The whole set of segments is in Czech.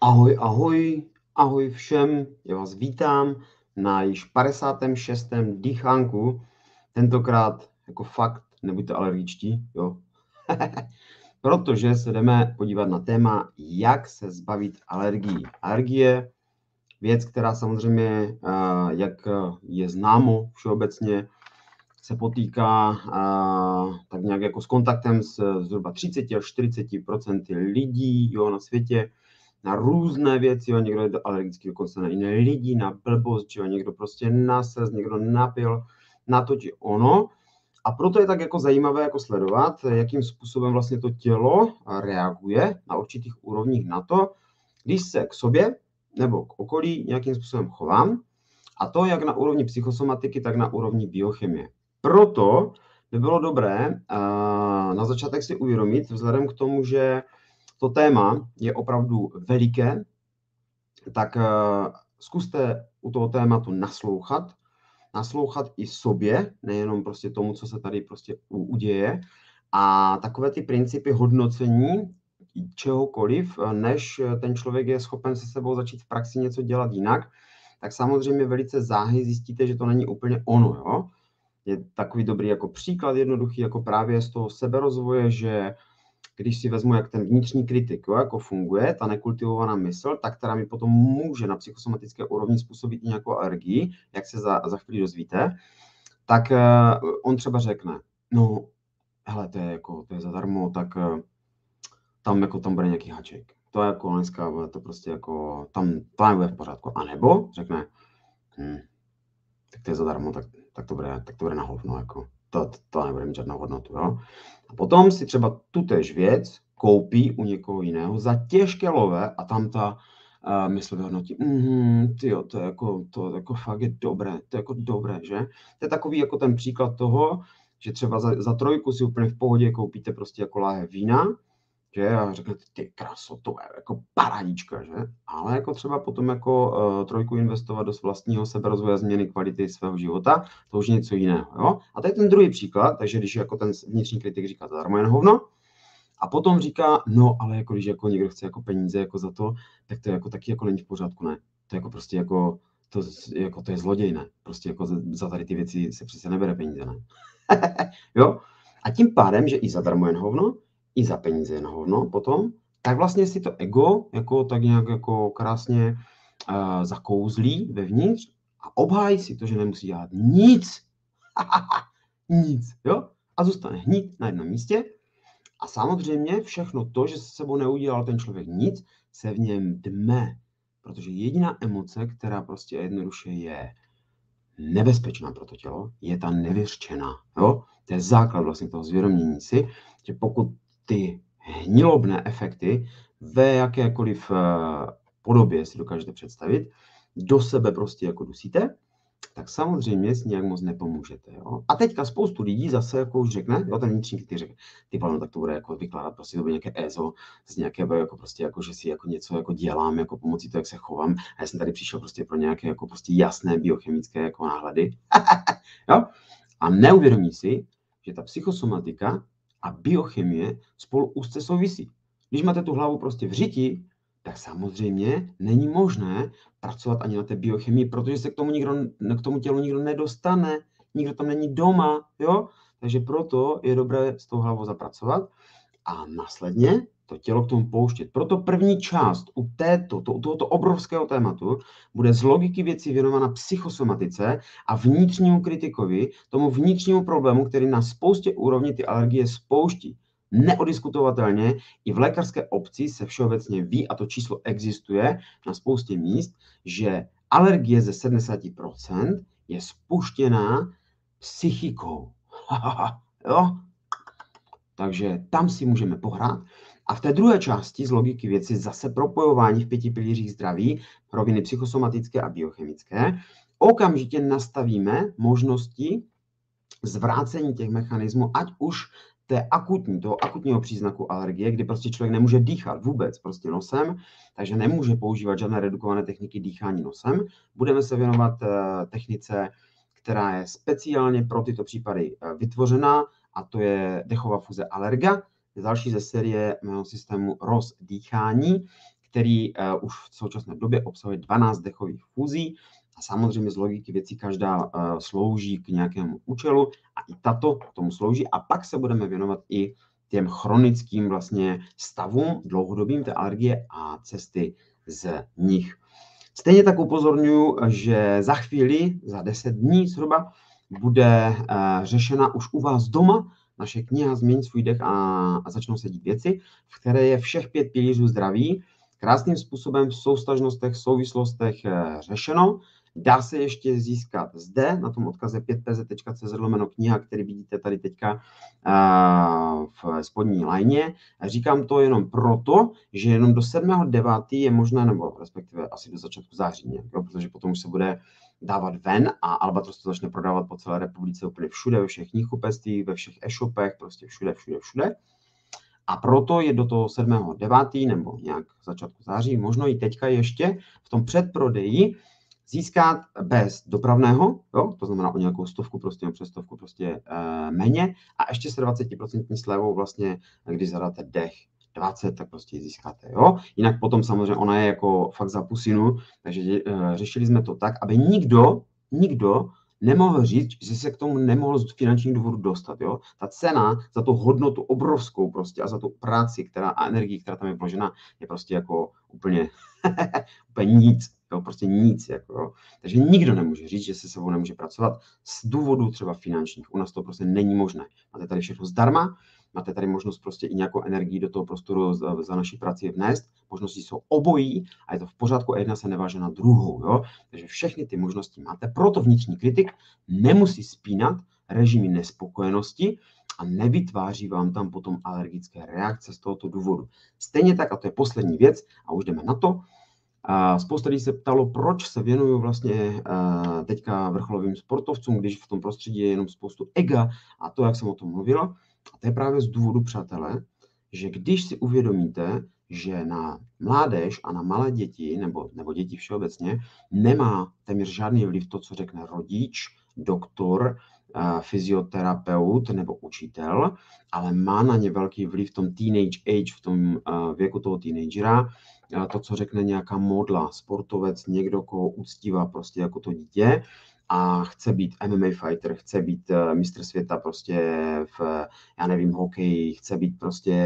Ahoj, ahoj, ahoj všem, já vás vítám na již 56. dýchánku, tentokrát jako fakt, nebuďte alergičtí, jo. Protože se jdeme podívat na téma, jak se zbavit alergií. Alergie, věc, která samozřejmě, eh, jak je známo všeobecně, se potýká eh, tak nějak jako s kontaktem s zhruba 30 až 40% lidí jo, na světě, na různé věci, jo, někdo je alergický dokonce na jiné lidi, na blbost, jo, někdo prostě nasez, někdo napil, na to či ono. A proto je tak jako zajímavé jako sledovat, jakým způsobem vlastně to tělo reaguje na určitých úrovních na to, když se k sobě nebo k okolí nějakým způsobem chovám, a to jak na úrovni psychosomatiky, tak na úrovni biochemie. Proto by bylo dobré na začátek si uvědomit, vzhledem k tomu, že to téma je opravdu veliké, tak zkuste u toho tématu naslouchat, naslouchat i sobě, nejenom prostě tomu, co se tady prostě uděje. A takové ty principy hodnocení čehokoliv, než ten člověk je schopen se sebou začít v praxi něco dělat jinak, tak samozřejmě velice záhy zjistíte, že to není úplně ono. Jo? Je takový dobrý jako příklad jednoduchý, jako právě z toho seberozvoje, že když si vezmu, jak ten vnitřní kritik jo, jako funguje, ta nekultivovaná mysl, tak která mi potom může na psychosomatické úrovni způsobit i nějakou alergii, jak se za, za chvíli dozvíte, tak uh, on třeba řekne, no, hele, to je, jako, to je zadarmo, tak uh, tam, jako, tam bude nějaký haček. To je jako dneska, to prostě jako, tam to nebude v pořádku. A nebo řekne, hm, tak to je zadarmo, tak, tak, to bude, tak to bude na hovno, jako to, to nebude mít žádnou hodnotu. Jo? A potom si třeba tutéž věc koupí u někoho jiného za těžké lové a tam ta uh, mysl vyhodnotí, mm, tyjo, to je jako, to jako fakt je dobré, to je jako dobré, že? To je takový jako ten příklad toho, že třeba za, za trojku si úplně v pohodě koupíte prostě jako láhev vína, že a řeknete, ty kraso, to je jako parádička, že? Ale jako třeba potom jako uh, trojku investovat do vlastního seberozvoje změny kvality svého života, to už je něco jiného, jo? A je ten druhý příklad, takže když jako ten vnitřní kritik říká, zadarmo jen hovno, a potom říká, no, ale jako když jako někdo chce jako peníze jako za to, tak to je jako taky jako není v pořádku, ne? To je jako prostě jako, to, jako to je zloděj, ne? Prostě jako za tady ty věci se přece nebere peníze, ne? jo? A tím pádem, že i zadarmo jen hovno, i za peníze na hovno potom, tak vlastně si to ego jako tak nějak jako krásně uh, zakouzlí vevnitř a obhájí si to, že nemusí dělat nic. nic, jo? A zůstane hnít na jednom místě. A samozřejmě všechno to, že se sebou neudělal ten člověk nic, se v něm dme. Protože jediná emoce, která prostě jednoduše je nebezpečná pro to tělo, je ta nevyřčená. Jo? To je základ vlastně toho zvědomění si, že pokud ty hnilobné efekty ve jakékoliv eh, podobě si dokážete představit, do sebe prostě jako dusíte, tak samozřejmě si nějak moc nepomůžete. Jo? A teďka spoustu lidí zase jako už řekne, jo, ten vnitřní ty řekne, ty no, tak to bude jako vykládat prostě to bude nějaké EZO, z nějakého jako prostě jako, že si jako něco jako dělám, jako pomocí toho, jak se chovám. A já jsem tady přišel prostě pro nějaké jako prostě jasné biochemické jako náhledy. jo? A neuvědomí si, že ta psychosomatika a biochemie spolu úzce souvisí. Když máte tu hlavu prostě v řiti, tak samozřejmě není možné pracovat ani na té biochemii, protože se k tomu, nikdo, k tomu tělu nikdo nedostane, nikdo tam není doma, jo? Takže proto je dobré s tou hlavou zapracovat a následně to tělo k tomu pouštět. Proto první část u této, to, u tohoto obrovského tématu bude z logiky věcí věnována psychosomatice a vnitřnímu kritikovi, tomu vnitřnímu problému, který na spoustě úrovní ty alergie spouští. Neodiskutovatelně i v lékařské obci se všeobecně ví, a to číslo existuje na spoustě míst, že alergie ze 70% je spuštěná psychikou. jo? Takže tam si můžeme pohrát. A v té druhé části z logiky věci zase propojování v pěti pilířích zdraví, roviny psychosomatické a biochemické, okamžitě nastavíme možnosti zvrácení těch mechanismů, ať už té akutní, toho akutního příznaku alergie, kdy prostě člověk nemůže dýchat vůbec prostě nosem, takže nemůže používat žádné redukované techniky dýchání nosem. Budeme se věnovat eh, technice, která je speciálně pro tyto případy eh, vytvořená, a to je dechová fuze alerga, další ze série systému rozdýchání, který uh, už v současné době obsahuje 12 dechových fúzí a samozřejmě z logiky věcí každá uh, slouží k nějakému účelu a i tato k tomu slouží a pak se budeme věnovat i těm chronickým vlastně stavům dlouhodobým té alergie a cesty z nich. Stejně tak upozorňuji, že za chvíli, za 10 dní zhruba, bude uh, řešena už u vás doma naše kniha Změň svůj dech a, a začnou se dít věci, v které je všech pět pilířů zdraví krásným způsobem v soustažnostech, souvislostech uh, řešeno. Dá se ještě získat zde na tom odkaze 5pz.cz lomeno kniha, který vidíte tady teďka v spodní lajně. Říkám to jenom proto, že jenom do 7.9. je možné, nebo respektive asi do začátku září, protože potom už se bude dávat ven a Albatros to začne prodávat po celé republice úplně všude, ve všech knihkupectvích, ve všech e-shopech, prostě všude, všude, všude. A proto je do toho 7.9. nebo nějak začátku září, možno i teďka ještě v tom předprodeji získat bez dopravného, jo, to znamená o nějakou stovku, prostě přes stovku prostě e, méně a ještě se 20% slevou vlastně, když zadáte dech 20, tak prostě ji získáte, jo. Jinak potom samozřejmě ona je jako fakt za pusinu, takže e, řešili jsme to tak, aby nikdo, nikdo nemohl říct, že se k tomu nemohl z finančních důvodů dostat. Jo? Ta cena za tu hodnotu obrovskou prostě a za tu práci která, a energii, která tam je vložena, je prostě jako úplně, úplně nic. Jo? Prostě nic. Jako, jo? Takže nikdo nemůže říct, že se sebou nemůže pracovat z důvodu třeba finančních. U nás to prostě není možné. Máte tady všechno zdarma, máte tady možnost prostě i nějakou energii do toho prostoru za, za naší práci vnést. Možnosti jsou obojí a je to v pořádku a jedna se neváže na druhou. Jo? Takže všechny ty možnosti máte. Proto vnitřní kritik nemusí spínat režimy nespokojenosti a nevytváří vám tam potom alergické reakce z tohoto důvodu. Stejně tak, a to je poslední věc, a už jdeme na to, spousta lidí se ptalo, proč se věnuju vlastně teďka vrcholovým sportovcům, když v tom prostředí je jenom spoustu ega a to, jak jsem o tom mluvila. A to je právě z důvodu, přátelé, že když si uvědomíte, že na mládež a na malé děti, nebo, nebo děti všeobecně, nemá téměř žádný vliv to, co řekne rodič, doktor, fyzioterapeut nebo učitel, ale má na ně velký vliv v tom teenage age, v tom věku toho teenagera, to, co řekne nějaká modla, sportovec, někdo, koho uctívá prostě jako to dítě, a chce být MMA fighter, chce být uh, mistr světa prostě v, já nevím, hokeji, chce být prostě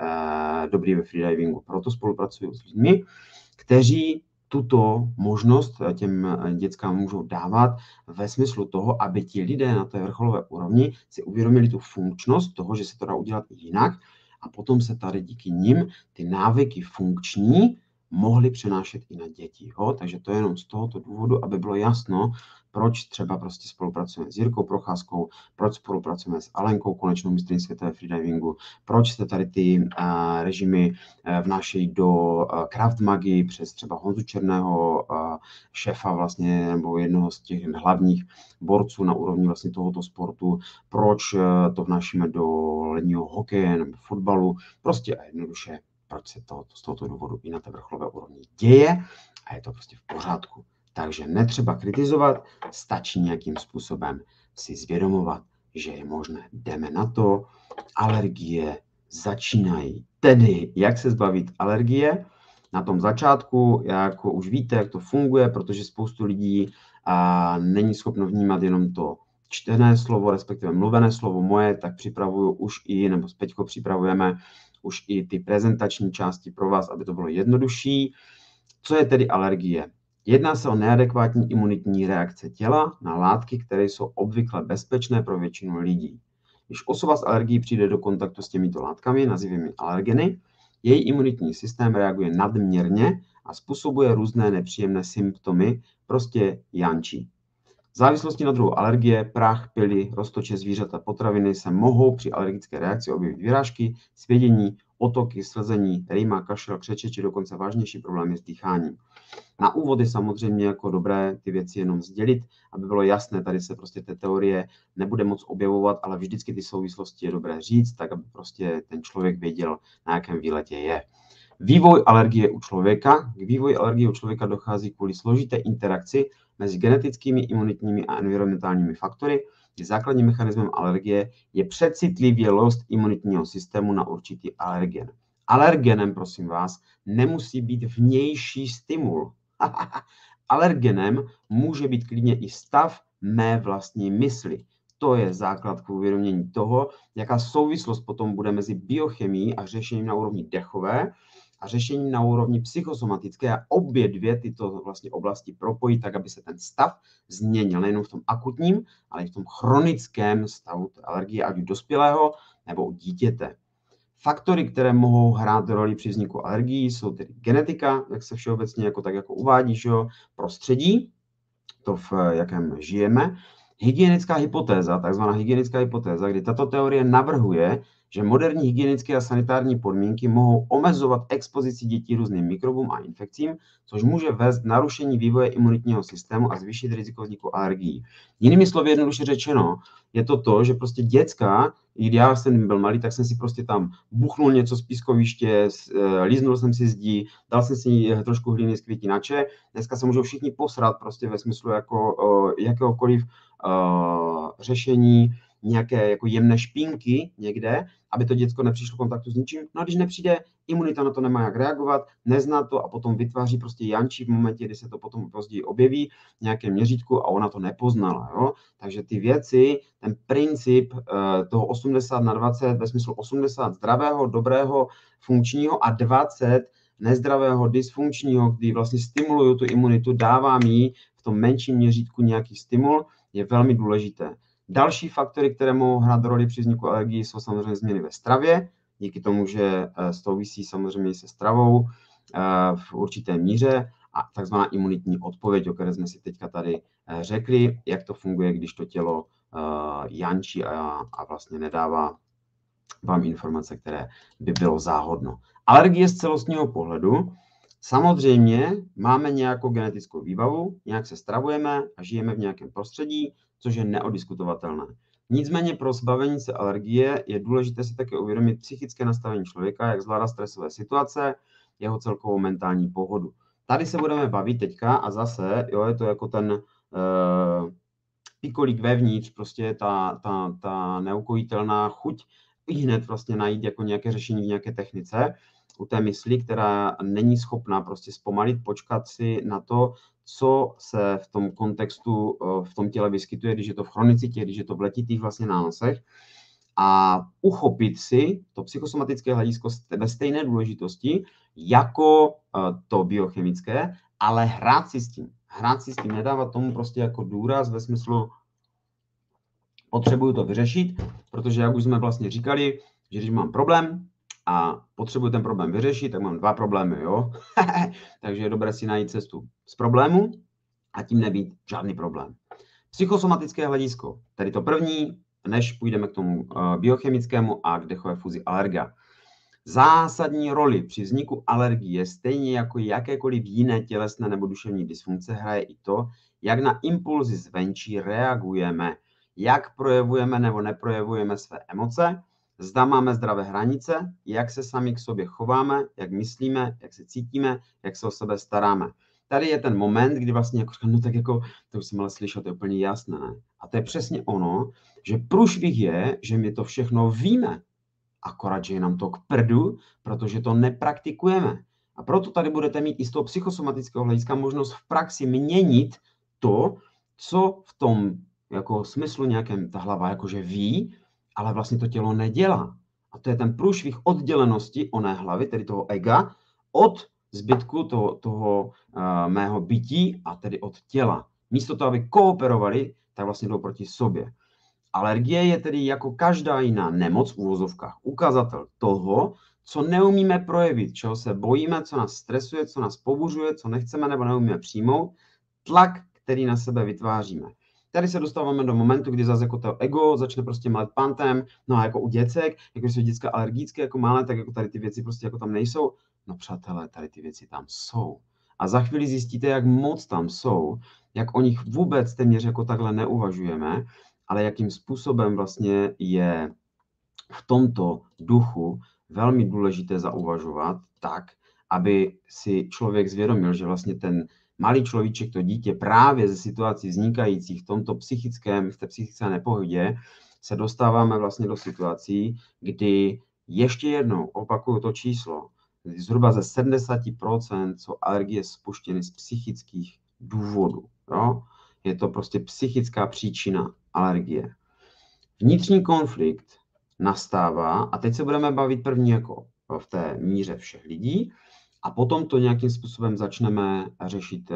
uh, dobrý ve freedivingu. Proto spolupracuju s lidmi, kteří tuto možnost těm dětskám můžou dávat ve smyslu toho, aby ti lidé na té vrcholové úrovni si uvědomili tu funkčnost toho, že se to dá udělat jinak a potom se tady díky nim ty návyky funkční mohli přenášet i na děti. Jo? Takže to je jenom z tohoto důvodu, aby bylo jasno, proč třeba prostě spolupracujeme s Jirkou Procházkou, proč spolupracujeme s Alenkou, konečnou mistrní světové freedivingu, proč se tady ty uh, režimy uh, vnášejí do uh, Kraft Magi přes třeba Honzu Černého, uh, šéfa vlastně, nebo jednoho z těch hlavních borců na úrovni vlastně tohoto sportu, proč uh, to vnášíme do ledního hokeje nebo fotbalu, prostě a jednoduše proč se to z tohoto důvodu i na té vrcholové úrovni děje a je to prostě v pořádku. Takže netřeba kritizovat, stačí nějakým způsobem si zvědomovat, že je možné. Jdeme na to. Alergie začínají. Tedy, jak se zbavit alergie? Na tom začátku, jak už víte, jak to funguje, protože spoustu lidí a, není schopno vnímat jenom to čtené slovo, respektive mluvené slovo moje, tak připravuju už i, nebo s Peťko připravujeme už i ty prezentační části pro vás, aby to bylo jednodušší. Co je tedy alergie? Jedná se o neadekvátní imunitní reakce těla na látky, které jsou obvykle bezpečné pro většinu lidí. Když osoba s alergií přijde do kontaktu s těmito látkami, nazýváme alergeny, její imunitní systém reaguje nadměrně a způsobuje různé nepříjemné symptomy, prostě jančí. V závislosti na druhu alergie, prach, pily, roztoče zvířat a potraviny se mohou při alergické reakci objevit vyrážky, svědění, otoky, slzení, rýma, kašel, křeče či dokonce vážnější problémy s dýcháním. Na úvod je samozřejmě jako dobré ty věci jenom sdělit, aby bylo jasné, tady se prostě té teorie nebude moc objevovat, ale vždycky ty souvislosti je dobré říct, tak aby prostě ten člověk věděl, na jakém výletě je. Vývoj alergie u člověka. K vývoji alergie u člověka dochází kvůli složité interakci mezi genetickými, imunitními a environmentálními faktory, kdy základním mechanismem alergie je přecitlivělost imunitního systému na určitý alergen. Alergenem, prosím vás, nemusí být vnější stimul. Alergenem může být klidně i stav mé vlastní mysli. To je základ k uvědomění toho, jaká souvislost potom bude mezi biochemií a řešením na úrovni dechové a řešením na úrovni psychosomatické a obě dvě tyto vlastně oblasti propojit tak, aby se ten stav změnil nejen v tom akutním, ale i v tom chronickém stavu alergie, ať u dospělého nebo u dítěte. Faktory, které mohou hrát roli při vzniku alergií, jsou tedy genetika, jak se všeobecně jako tak jako uvádíš, jo, prostředí, to v jakém žijeme, hygienická hypotéza, takzvaná hygienická hypotéza, kdy tato teorie navrhuje, že moderní hygienické a sanitární podmínky mohou omezovat expozici dětí různým mikrobům a infekcím, což může vést k narušení vývoje imunitního systému a zvýšit riziko vzniku alergií. Jinými slovy, jednoduše řečeno, je to to, že prostě děcka, i když já jsem byl malý, tak jsem si prostě tam buchnul něco z pískoviště, eh, líznul jsem si zdí, dal jsem si eh, trošku hlíny z květinače. Dneska se můžou všichni posrat prostě ve smyslu jako jakéhokoliv uh, řešení nějaké jako jemné špínky někde, aby to děcko nepřišlo kontaktu s ničím. No a když nepřijde, imunita na to nemá jak reagovat, nezná to a potom vytváří prostě jančí v momentě, kdy se to potom později objeví v nějakém měřítku a ona to nepoznala. Jo? Takže ty věci, ten princip uh, toho 80 na 20 ve smyslu 80 zdravého, dobrého, funkčního a 20 nezdravého, dysfunkčního, kdy vlastně stimuluju tu imunitu, dávám jí v tom menším měřítku nějaký stimul, je velmi důležité. Další faktory, které mohou hrát roli při vzniku alergii, jsou samozřejmě změny ve stravě, díky tomu, že eh, souvisí samozřejmě se stravou eh, v určité míře a takzvaná imunitní odpověď, o které jsme si teďka tady eh, řekli, jak to funguje, když to tělo jančí a, a vlastně nedává vám informace, které by bylo záhodno. Alergie z celostního pohledu. Samozřejmě máme nějakou genetickou výbavu, nějak se stravujeme a žijeme v nějakém prostředí, což je neodiskutovatelné. Nicméně pro zbavení se alergie je důležité si také uvědomit psychické nastavení člověka, jak zvládá stresové situace, jeho celkovou mentální pohodu. Tady se budeme bavit teďka a zase, jo, je to jako ten uh, pikolík vevnitř, prostě ta, ta, ta neukojitelná chuť i hned vlastně najít jako nějaké řešení v nějaké technice u té mysli, která není schopná prostě zpomalit, počkat si na to, co se v tom kontextu eh, v tom těle vyskytuje, když je to v chronicitě, když je to v letitých vlastně nánosech a uchopit si to psychosomatické hledisko ve stejné důležitosti jako eh, to biochemické, ale hrát si s tím. Hrát si s tím, nedávat tomu prostě jako důraz ve smyslu potřebuju to vyřešit, protože jak už jsme vlastně říkali, že když mám problém, a potřebuji ten problém vyřešit, tak mám dva problémy, jo. Takže je dobré si najít cestu z problému a tím nebýt žádný problém. Psychosomatické hledisko, tedy to první, než půjdeme k tomu uh, biochemickému a k dechové fuzi alerga. Zásadní roli při vzniku alergie, stejně jako jakékoliv jiné tělesné nebo duševní dysfunkce, hraje i to, jak na impulzy zvenčí reagujeme, jak projevujeme nebo neprojevujeme své emoce, Zda máme zdravé hranice, jak se sami k sobě chováme, jak myslíme, jak se cítíme, jak se o sebe staráme. Tady je ten moment, kdy vlastně jako říkám, no tak jako, to už jsem ale slyšel, to je úplně jasné. A to je přesně ono, že průšvih je, že my to všechno víme, akorát, že je nám to k prdu, protože to nepraktikujeme. A proto tady budete mít i z toho psychosomatického hlediska možnost v praxi měnit to, co v tom jako smyslu nějakém ta hlava jakože ví, ale vlastně to tělo nedělá. A to je ten průšvih oddělenosti oné hlavy, tedy toho ega, od zbytku toho, toho uh, mého bytí a tedy od těla. Místo toho, aby kooperovali, tak vlastně jdou proti sobě. Alergie je tedy jako každá jiná nemoc v úvozovkách ukazatel toho, co neumíme projevit, čeho se bojíme, co nás stresuje, co nás pobuřuje, co nechceme nebo neumíme přijmout, tlak, který na sebe vytváříme. Tady se dostáváme do momentu, kdy zase jako to ego začne prostě mlet pantem, no a jako u děcek, jako jsou děcka alergické jako malé, tak jako tady ty věci prostě jako tam nejsou. No přátelé, tady ty věci tam jsou. A za chvíli zjistíte, jak moc tam jsou, jak o nich vůbec téměř jako takhle neuvažujeme, ale jakým způsobem vlastně je v tomto duchu velmi důležité zauvažovat tak, aby si člověk zvědomil, že vlastně ten malý človíček, to dítě právě ze situací vznikajících v tomto psychickém, v té psychické nepohodě, se dostáváme vlastně do situací, kdy ještě jednou opakuju to číslo, zhruba ze 70% jsou alergie spuštěny z psychických důvodů. Jo? Je to prostě psychická příčina alergie. Vnitřní konflikt nastává, a teď se budeme bavit první jako v té míře všech lidí, a potom to nějakým způsobem začneme řešit eh,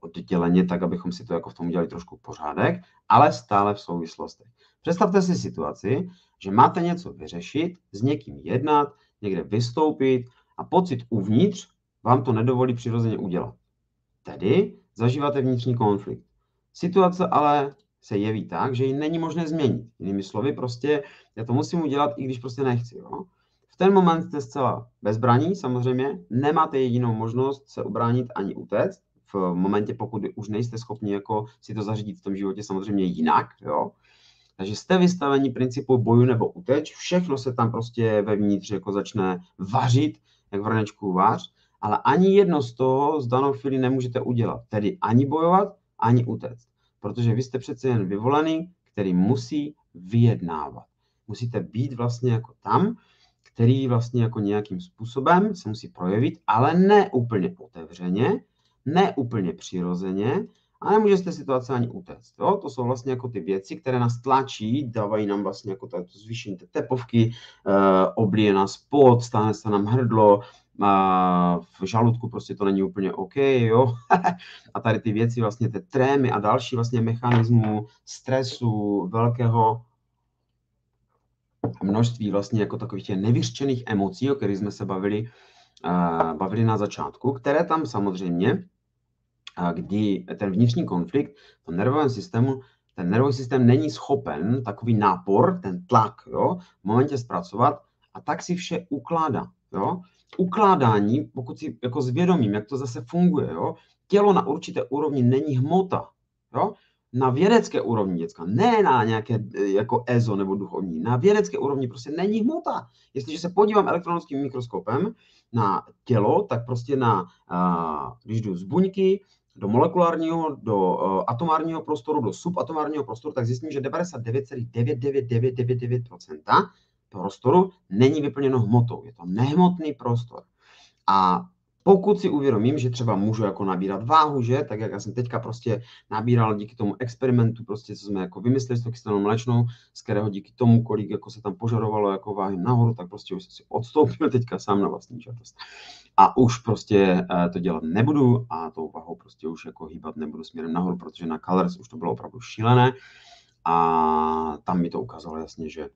odděleně, tak abychom si to jako v tom udělali trošku pořádek, ale stále v souvislostech. Představte si situaci, že máte něco vyřešit, s někým jednat, někde vystoupit a pocit uvnitř vám to nedovolí přirozeně udělat. Tedy zažíváte vnitřní konflikt. Situace ale se jeví tak, že ji není možné změnit. Jinými slovy, prostě já to musím udělat, i když prostě nechci. Jo? Ten moment jste zcela bezbraní, samozřejmě, nemáte jedinou možnost se ubránit ani utéct. V momentě, pokud už nejste schopni jako si to zařídit v tom životě samozřejmě jinak, jo? Takže jste vystaveni principu boju nebo uteč, všechno se tam prostě vevnitř jako začne vařit, jak vrnečku vář, ale ani jedno z toho z danou chvíli nemůžete udělat. Tedy ani bojovat, ani utéct. Protože vy jste přece jen vyvolený, který musí vyjednávat. Musíte být vlastně jako tam, který vlastně jako nějakým způsobem se musí projevit, ale ne úplně otevřeně, ne úplně přirozeně, a nemůžete situace ani utéct. Jo? To jsou vlastně jako ty věci, které nás tlačí, dávají nám vlastně jako to zvýšení té tepovky, e, oblije nás pot, stane se nám hrdlo, a v žaludku prostě to není úplně OK, jo. a tady ty věci, vlastně ty trémy a další vlastně mechanismu stresu, velkého množství vlastně jako takových těch nevyřčených emocí, o kterých jsme se bavili, bavili na začátku, které tam samozřejmě kdy ten vnitřní konflikt v tom nervovém systému, ten nervový systém není schopen takový nápor, ten tlak, jo, v momentě zpracovat a tak si vše ukládá. Jo. Ukládání, pokud si jako zvědomím, jak to zase funguje, jo, tělo na určité úrovni není hmota. Jo. Na vědecké úrovni děcka, ne na nějaké jako EZO nebo duchovní, na vědecké úrovni prostě není hmota. Jestliže se podívám elektronickým mikroskopem na tělo, tak prostě na, když jdu z buňky, do molekulárního, do uh, atomárního prostoru, do subatomárního prostoru, tak zjistím, že 99,99999% prostoru není vyplněno hmotou. Je to nehmotný prostor. A pokud si uvědomím, že třeba můžu jako nabírat váhu, že, tak jak já jsem teďka prostě nabíral díky tomu experimentu, prostě co jsme jako vymysleli s tou kyselou mléčnou, z kterého díky tomu, kolik jako se tam požadovalo jako váhy nahoru, tak prostě už jsem si odstoupil teďka sám na vlastní žádost. A už prostě eh, to dělat nebudu a tou váhou prostě už jako hýbat nebudu směrem nahoru, protože na Colors už to bylo opravdu šílené a tam mi to ukázalo jasně, že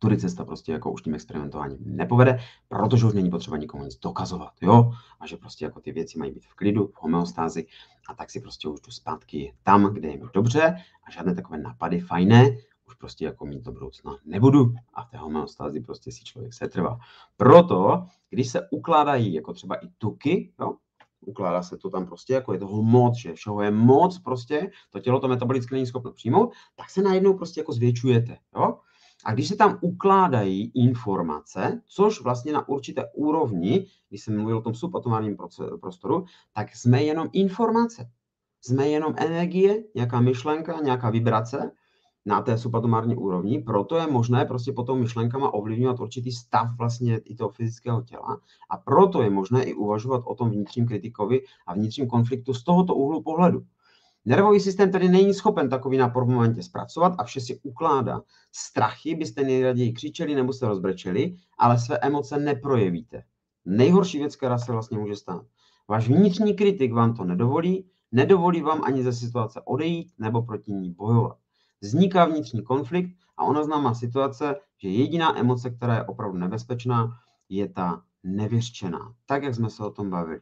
tudy cesta prostě jako už tím experimentováním nepovede, protože už není potřeba nikomu nic dokazovat, jo? A že prostě jako ty věci mají být v klidu, v homeostázi a tak si prostě už tu zpátky tam, kde je mi dobře a žádné takové napady fajné, už prostě jako mít do budoucna nebudu a v té homeostázi prostě si člověk setrvá. Proto, když se ukládají jako třeba i tuky, jo, ukládá se to tam prostě, jako je toho moc, že všeho je moc prostě, to tělo to metabolicky není schopno přijmout, tak se najednou prostě jako zvětšujete, jo. A když se tam ukládají informace, což vlastně na určité úrovni, když jsem mluvil o tom subatomárním prostoru, tak jsme jenom informace. Jsme jenom energie, nějaká myšlenka, nějaká vibrace na té subatomární úrovni, proto je možné prostě potom myšlenkama ovlivňovat určitý stav vlastně i toho fyzického těla a proto je možné i uvažovat o tom vnitřním kritikovi a vnitřním konfliktu z tohoto úhlu pohledu. Nervový systém tedy není schopen takový nápor v momentě zpracovat a vše si ukládá. Strachy byste nejraději křičeli nebo se rozbrečeli, ale své emoce neprojevíte. Nejhorší věc, která se vlastně může stát. Váš vnitřní kritik vám to nedovolí, nedovolí vám ani ze situace odejít nebo proti ní bojovat. Vzniká vnitřní konflikt a ona známá situace, že jediná emoce, která je opravdu nebezpečná, je ta nevyřčená. Tak, jak jsme se o tom bavili.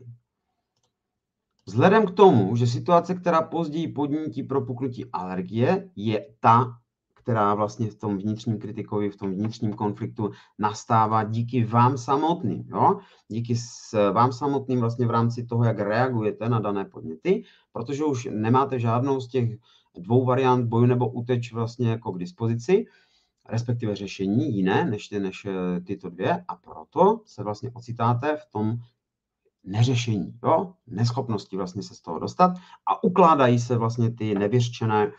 Vzhledem k tomu, že situace, která později podnítí propuknutí alergie, je ta, která vlastně v tom vnitřním kritikovi, v tom vnitřním konfliktu nastává díky vám samotným. Jo? Díky s vám samotným vlastně v rámci toho, jak reagujete na dané podněty, protože už nemáte žádnou z těch dvou variant boju nebo uteč vlastně jako k dispozici, respektive řešení jiné než, ty, než eh, tyto dvě a proto se vlastně ocitáte v tom neřešení, jo? neschopnosti vlastně se z toho dostat a ukládají se vlastně ty nevyřčené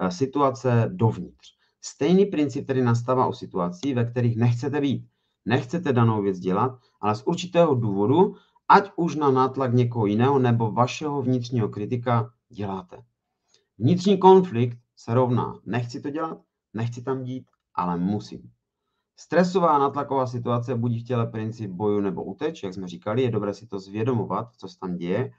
eh, situace dovnitř. Stejný princip tedy nastává u situací, ve kterých nechcete být. Nechcete danou věc dělat, ale z určitého důvodu, ať už na nátlak někoho jiného nebo vašeho vnitřního kritika, děláte. Vnitřní konflikt se rovná nechci to dělat, nechci tam dít, ale musím. Stresová natlaková situace budí v těle princip boju nebo uteč, jak jsme říkali, je dobré si to zvědomovat, co se tam děje.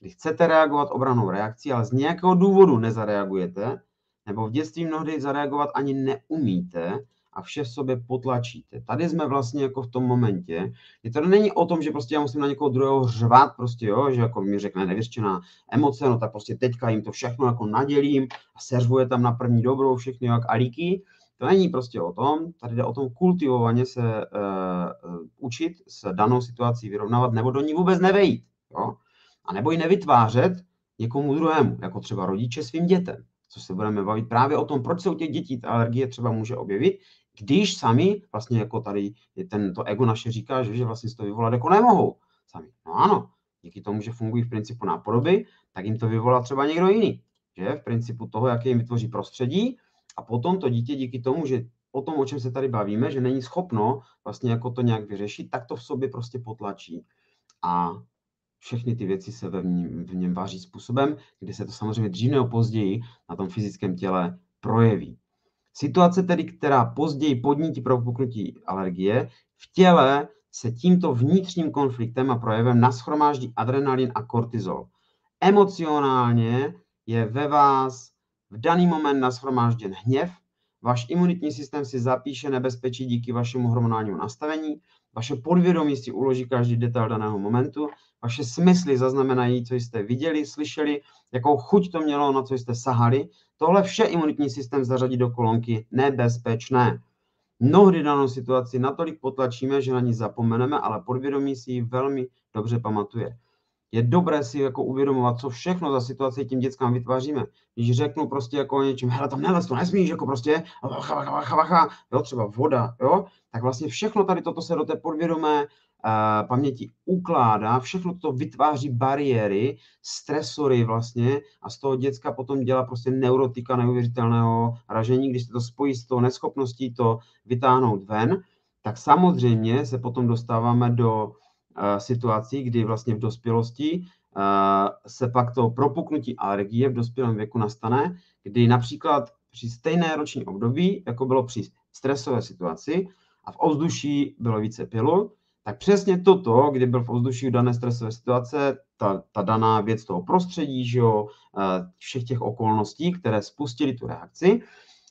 Když chcete reagovat obranou reakcí, ale z nějakého důvodu nezareagujete, nebo v dětství mnohdy zareagovat ani neumíte a vše v sobě potlačíte. Tady jsme vlastně jako v tom momentě, kdy to není o tom, že prostě já musím na někoho druhého řvat, prostě jo, že jako mi řekne nevěřčená emoce, no tak prostě teďka jim to všechno jako nadělím a seřvuje tam na první dobrou všechny jak alíky, to není prostě o tom, tady jde o tom kultivovaně se uh, učit s danou situací vyrovnávat nebo do ní vůbec nevejít. Jo? A nebo ji nevytvářet někomu druhému, jako třeba rodiče svým dětem. Co se budeme bavit právě o tom, proč se u těch dětí ta alergie třeba může objevit, když sami, vlastně jako tady je ten, to ego naše říká, že, že vlastně si to vyvolat jako nemohou sami. No ano, díky tomu, že fungují v principu nápodoby, tak jim to vyvolá třeba někdo jiný. Že v principu toho, jaké jim vytvoří prostředí, a potom to dítě díky tomu, že o tom, o čem se tady bavíme, že není schopno vlastně jako to nějak vyřešit, tak to v sobě prostě potlačí. A všechny ty věci se ve něm, v něm vaří způsobem, kdy se to samozřejmě dřív nebo později na tom fyzickém těle projeví. Situace tedy, která později podnítí propuknutí alergie, v těle se tímto vnitřním konfliktem a projevem naschromáždí adrenalin a kortizol. Emocionálně je ve vás v daný moment nashromážděn hněv, váš imunitní systém si zapíše nebezpečí díky vašemu hormonálnímu nastavení, vaše podvědomí si uloží každý detail daného momentu, vaše smysly zaznamenají, co jste viděli, slyšeli, jakou chuť to mělo, na co jste sahali. Tohle vše imunitní systém zařadí do kolonky nebezpečné. Mnohdy danou situaci natolik potlačíme, že na ní zapomeneme, ale podvědomí si ji velmi dobře pamatuje je dobré si jako uvědomovat, co všechno za situaci tím dětskám vytváříme. Když řeknu prostě jako o něčem, hele, tam nelez, to nesmíš, jako prostě, vacha, vacha, vacha, vacha, jo, třeba voda, jo, tak vlastně všechno tady toto se do té podvědomé uh, paměti ukládá, všechno to vytváří bariéry, stresory vlastně a z toho děcka potom dělá prostě neurotika neuvěřitelného ražení, když se to spojí s tou neschopností to vytáhnout ven, tak samozřejmě se potom dostáváme do situací, kdy vlastně v dospělosti se pak to propuknutí alergie v dospělém věku nastane, kdy například při stejné roční období, jako bylo při stresové situaci a v ovzduší bylo více pilu, tak přesně toto, kdy byl v ovzduší dané stresové situace, ta, ta daná věc toho prostředí, že jo, všech těch okolností, které spustily tu reakci,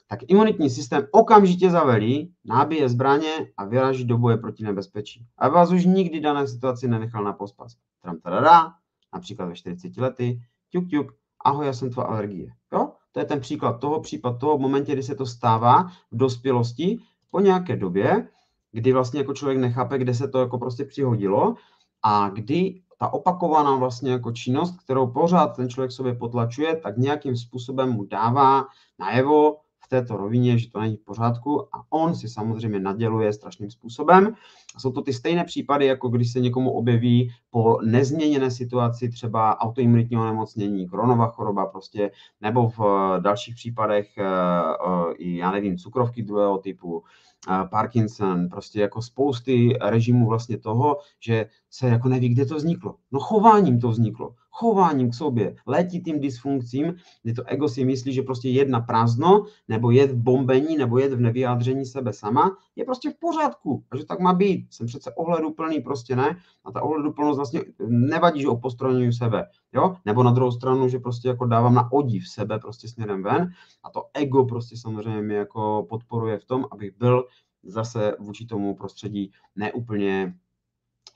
tak imunitní systém okamžitě zavelí, nábije zbraně a vyraží do boje proti nebezpečí. A vás už nikdy dané situaci nenechal na pospas. Tram tadadá, například ve 40 lety, ťuk ťuk, ahoj, já jsem tvá alergie. Jo? To je ten příklad toho, případ toho momentě, kdy se to stává v dospělosti po nějaké době, kdy vlastně jako člověk nechápe, kde se to jako prostě přihodilo a kdy ta opakovaná vlastně jako činnost, kterou pořád ten člověk sobě potlačuje, tak nějakým způsobem mu dává najevo, této rovině, že to není v pořádku a on si samozřejmě naděluje strašným způsobem. A jsou to ty stejné případy, jako když se někomu objeví po nezměněné situaci třeba autoimunitního nemocnění, koronová choroba prostě, nebo v dalších případech, eh, eh, já nevím, cukrovky druhého typu, eh, Parkinson, prostě jako spousty režimů vlastně toho, že se jako neví, kde to vzniklo. No chováním to vzniklo chováním k sobě, letitým dysfunkcím, kdy to ego si myslí, že prostě jed na prázdno, nebo jed v bombení, nebo jed v nevyjádření sebe sama, je prostě v pořádku. A že tak má být. Jsem přece ohleduplný, prostě ne. A ta ohleduplnost vlastně nevadí, že opostroňuju sebe. Jo? Nebo na druhou stranu, že prostě jako dávám na odiv sebe prostě směrem ven. A to ego prostě samozřejmě mě jako podporuje v tom, abych byl zase vůči tomu prostředí neúplně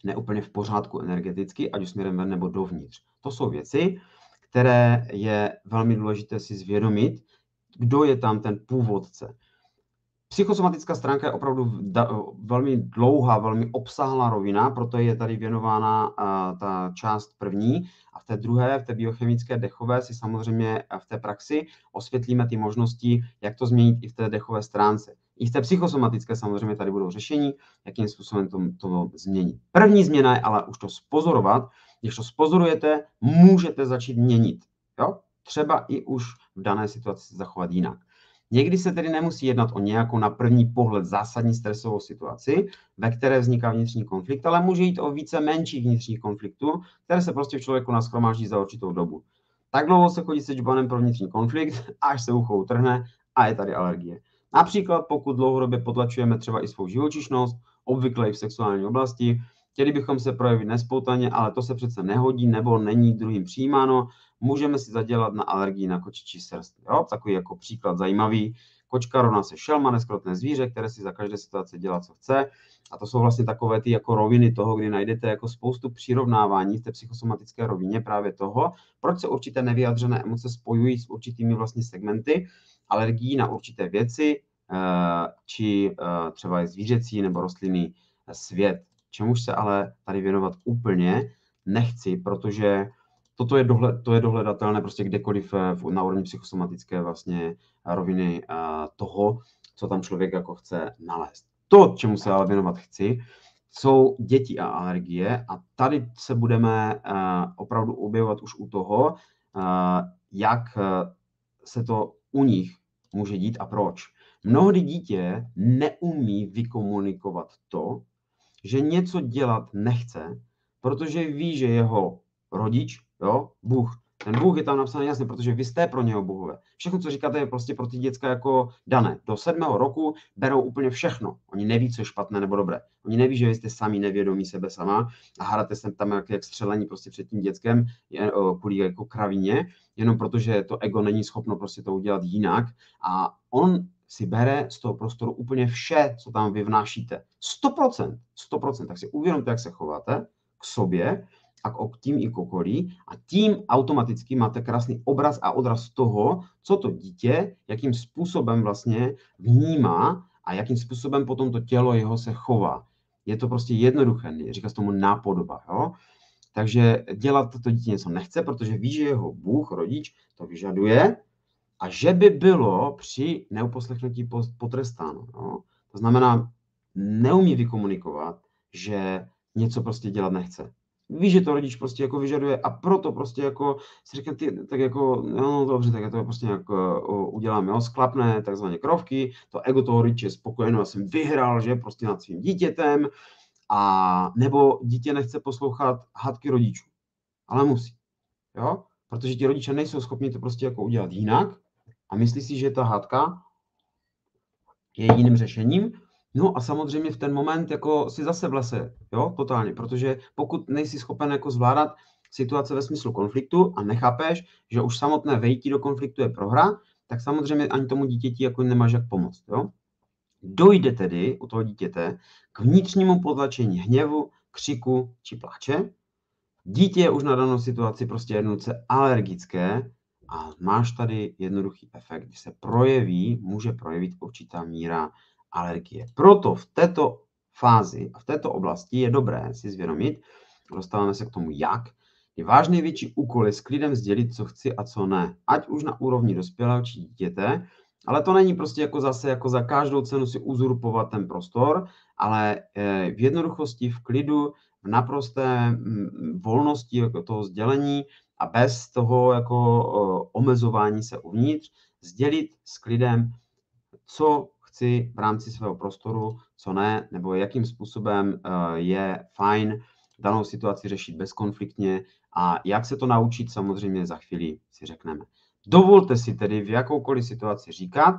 neúplně v pořádku energeticky, ať už směrem ven nebo dovnitř. To jsou věci, které je velmi důležité si zvědomit, kdo je tam ten původce. Psychosomatická stránka je opravdu velmi dlouhá, velmi obsáhlá rovina, proto je tady věnována ta část první. A v té druhé, v té biochemické dechové, si samozřejmě v té praxi osvětlíme ty možnosti, jak to změnit i v té dechové stránce. I v té psychosomatické samozřejmě tady budou řešení, jakým způsobem to, to změnit. První změna je ale už to spozorovat. Když to spozorujete, můžete začít měnit. Jo? Třeba i už v dané situaci se zachovat jinak. Někdy se tedy nemusí jednat o nějakou na první pohled zásadní stresovou situaci, ve které vzniká vnitřní konflikt, ale může jít o více menších vnitřních konfliktů, které se prostě v člověku naschromáždí za určitou dobu. Tak dlouho se chodí se čbanem pro vnitřní konflikt, až se ucho utrhne a je tady alergie. Například pokud dlouhodobě potlačujeme třeba i svou živočišnost, obvykle i v sexuální oblasti, chtěli bychom se projevit nespoutaně, ale to se přece nehodí nebo není druhým přijímáno, můžeme si zadělat na alergii na kočičí srst. Jo? Takový jako příklad zajímavý. Kočka rovná se šelma, neskrotné zvíře, které si za každé situace dělá, co chce. A to jsou vlastně takové ty jako roviny toho, kdy najdete jako spoustu přirovnávání v té psychosomatické rovině právě toho, proč se určité nevyjadřené emoce spojují s určitými vlastně segmenty alergií na určité věci, eh, či eh, třeba i zvířecí nebo rostlinný svět. Čemuž se ale tady věnovat úplně nechci, protože toto je, dohled, to je dohledatelné prostě kdekoliv eh, na úrovni psychosomatické vlastně roviny toho, co tam člověk jako chce nalézt. To, čemu se ale věnovat chci, jsou děti a alergie a tady se budeme opravdu objevovat už u toho, jak se to u nich může dít a proč. Mnohdy dítě neumí vykomunikovat to, že něco dělat nechce, protože ví, že jeho rodič, jo, Bůh, ten Bůh je tam napsaný jasně, protože vy jste pro něho Bohové. Všechno, co říkáte, je prostě pro ty děcka jako dané. Do sedmého roku berou úplně všechno. Oni neví, co je špatné nebo dobré. Oni neví, že vy jste sami nevědomí sebe sama a hádáte se tam jak, jak střelení prostě před tím dětskem je, kvůli jako kravině, jenom protože to ego není schopno prostě to udělat jinak. A on si bere z toho prostoru úplně vše, co tam vy vnášíte. 100%, 100%. Tak si uvědomte, jak se chováte k sobě a k tím i k okolí a tím automaticky máte krásný obraz a odraz toho, co to dítě, jakým způsobem vlastně vnímá a jakým způsobem potom to tělo jeho se chová. Je to prostě jednoduché, říká se tomu nápodoba. Jo? Takže dělat to dítě něco nechce, protože ví, že jeho Bůh, rodič, to vyžaduje a že by bylo při neuposlechnutí potrestáno. Jo? To znamená, neumí vykomunikovat, že něco prostě dělat nechce ví, že to rodič prostě jako vyžaduje a proto prostě jako si říkám, ty, tak jako, no dobře, tak já to prostě nějak uh, udělám, jo, sklapné takzvané krovky, to ego toho rodiče je spokojeno, já jsem vyhrál, že, prostě nad svým dítětem, a nebo dítě nechce poslouchat hadky rodičů, ale musí, jo, protože ti rodiče nejsou schopni to prostě jako udělat jinak a myslí si, že ta hádka je jiným řešením, No a samozřejmě v ten moment jako si zase v lese, jo, totálně, protože pokud nejsi schopen jako zvládat situace ve smyslu konfliktu a nechápeš, že už samotné vejtí do konfliktu je prohra, tak samozřejmě ani tomu dítěti jako nemáš jak pomoct, jo. Dojde tedy u toho dítěte k vnitřnímu potlačení hněvu, křiku či pláče. Dítě je už na danou situaci prostě jednoduce alergické a máš tady jednoduchý efekt, kdy se projeví, může projevit určitá míra alergie. Proto v této fázi a v této oblasti je dobré si zvědomit, dostáváme se k tomu jak, je váš největší úkol je s klidem sdělit, co chci a co ne. Ať už na úrovni dospělého či dítěte, ale to není prostě jako zase jako za každou cenu si uzurpovat ten prostor, ale eh, v jednoduchosti, v klidu, v naprosté mm, volnosti jako toho sdělení a bez toho jako omezování se uvnitř, sdělit s klidem, co chci v rámci svého prostoru, co ne, nebo jakým způsobem eh, je fajn danou situaci řešit bezkonfliktně a jak se to naučit, samozřejmě za chvíli si řekneme. Dovolte si tedy v jakoukoliv situaci říkat,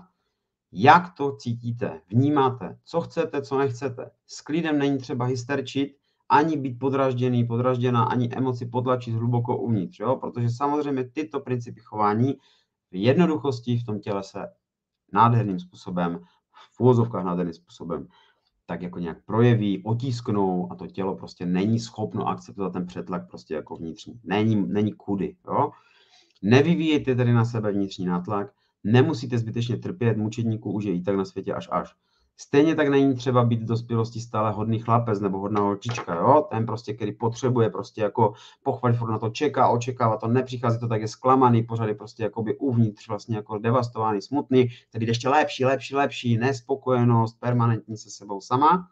jak to cítíte, vnímáte, co chcete, co nechcete. S klidem není třeba hysterčit, ani být podražděný, podražděná, ani emoci potlačit hluboko uvnitř, jo? protože samozřejmě tyto principy chování v jednoduchosti v tom těle se nádherným způsobem v úvozovkách nádherným způsobem, tak jako nějak projeví, otisknou a to tělo prostě není schopno akceptovat ten přetlak prostě jako vnitřní. Není, není kudy, jo. Nevyvíjejte tedy na sebe vnitřní nátlak, nemusíte zbytečně trpět, mučedníků už je i tak na světě až až. Stejně tak není třeba být v dospělosti stále hodný chlapec nebo hodná holčička, jo? Ten prostě, který potřebuje prostě jako pochvalit, furt na to čeká, očekává to, nepřichází to tak, je zklamaný, pořád je prostě jakoby uvnitř vlastně jako devastovaný, smutný, tedy ještě lepší, lepší, lepší, nespokojenost, permanentní se sebou sama.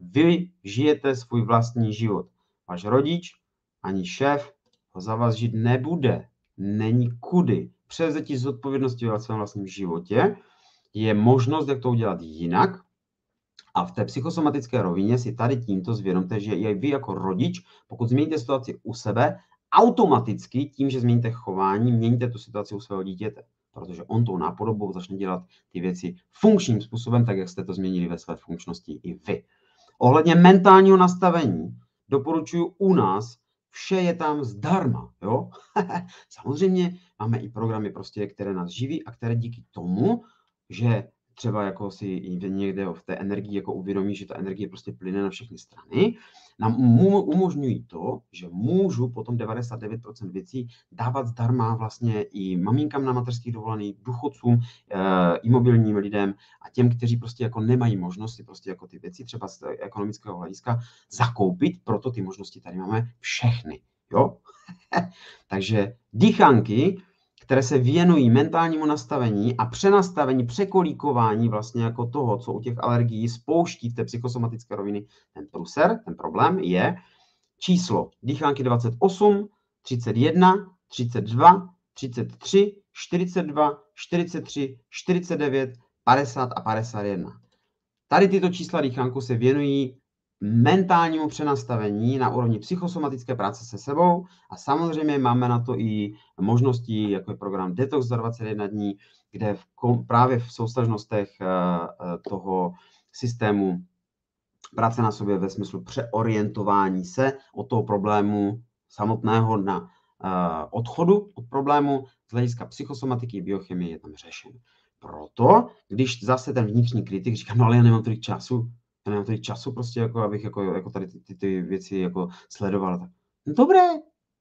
Vy žijete svůj vlastní život. Váš rodič ani šéf ho za vás žít nebude. Není kudy. Převzetí zodpovědnosti ve svém vlastním životě je možnost, jak to udělat jinak. A v té psychosomatické rovině si tady tímto zvědomte, že i vy jako rodič, pokud změníte situaci u sebe, automaticky tím, že změníte chování, měníte tu situaci u svého dítěte. Protože on tou nápodobou začne dělat ty věci funkčním způsobem, tak jak jste to změnili ve své funkčnosti i vy. Ohledně mentálního nastavení doporučuji u nás, vše je tam zdarma, jo? Samozřejmě máme i programy prostě, které nás živí a které díky tomu, že třeba jako si někde v té energii jako uvědomí, že ta energie prostě plyne na všechny strany, nám umožňují to, že můžu potom 99% věcí dávat zdarma vlastně i maminkám na mateřských dovolených, důchodcům, e, imobilním lidem a těm, kteří prostě jako nemají možnost si prostě jako ty věci třeba z ekonomického hlediska zakoupit, proto ty možnosti tady máme všechny. Jo? Takže dýchanky, které se věnují mentálnímu nastavení a přenastavení, překolíkování vlastně jako toho, co u těch alergií spouští v té psychosomatické roviny ten pruser, ten problém je číslo dýchánky 28, 31, 32, 33, 42, 43, 49, 50 a 51. Tady tyto čísla dýchánku se věnují mentálnímu přenastavení na úrovni psychosomatické práce se sebou a samozřejmě máme na to i možnosti, jako je program Detox za 21 dní, kde v, právě v soustažnostech eh, eh, toho systému práce na sobě ve smyslu přeorientování se od toho problému samotného na eh, odchodu od problému z hlediska psychosomatiky a biochemie je tam řešen. Proto, když zase ten vnitřní kritik říká, no ale já nemám tolik času, já nemám tady času prostě, jako, abych jako, jako tady ty, ty, ty věci jako sledoval. Tak, no dobré,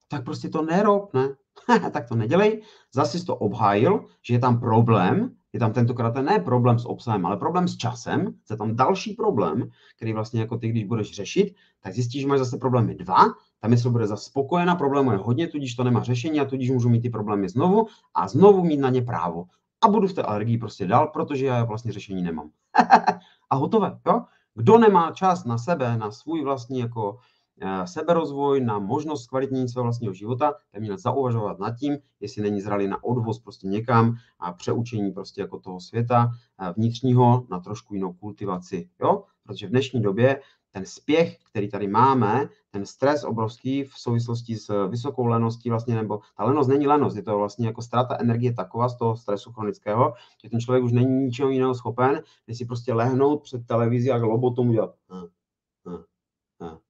tak prostě to nerob, ne? tak to nedělej. Zase jsi to obhájil, že je tam problém, je tam tentokrát ne problém s obsahem, ale problém s časem, je tam další problém, který vlastně jako ty, když budeš řešit, tak zjistíš, že máš zase problémy dva, ta mysl bude zase spokojená, problémů je hodně, tudíž to nemá řešení a tudíž můžu mít ty problémy znovu a znovu mít na ně právo. A budu v té alergii prostě dál, protože já vlastně řešení nemám. a hotové, jo? Kdo nemá čas na sebe, na svůj vlastní jako eh, seberozvoj, na možnost kvalitní svého vlastního života, tak měl zauvažovat nad tím, jestli není zralý na odvoz prostě někam a přeučení prostě jako toho světa eh, vnitřního na trošku jinou kultivaci, jo? Protože v dnešní době ten spěch, který tady máme, ten stres obrovský v souvislosti s vysokou leností vlastně, nebo ta lenost není lenost, je to vlastně jako ztráta energie taková z toho stresu chronického, že ten člověk už není ničeho jiného schopen, než si prostě lehnout před televizí a lobotom udělat.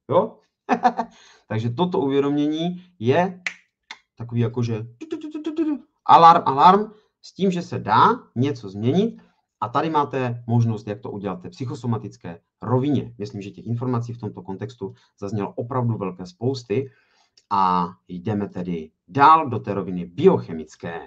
Jo? Takže toto uvědomění je takový jakože alarm, alarm, s tím, že se dá něco změnit a tady máte možnost, jak to udělat psychosomatické rovině. Myslím, že těch informací v tomto kontextu zaznělo opravdu velké spousty a jdeme tedy dál do té roviny biochemické.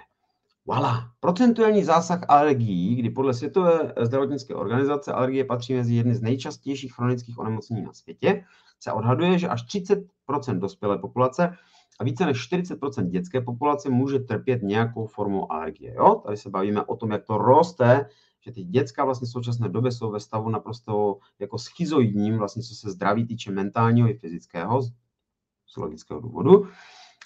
Voilà. Procentuální zásah alergií, kdy podle Světové zdravotnické organizace alergie patří mezi jedny z nejčastějších chronických onemocnění na světě, se odhaduje, že až 30% dospělé populace a více než 40% dětské populace může trpět nějakou formou alergie. Jo? Tady se bavíme o tom, jak to roste že ty děcka vlastně v současné době jsou ve stavu naprosto jako schizoidním, vlastně co se zdraví týče mentálního i fyzického, z logického důvodu.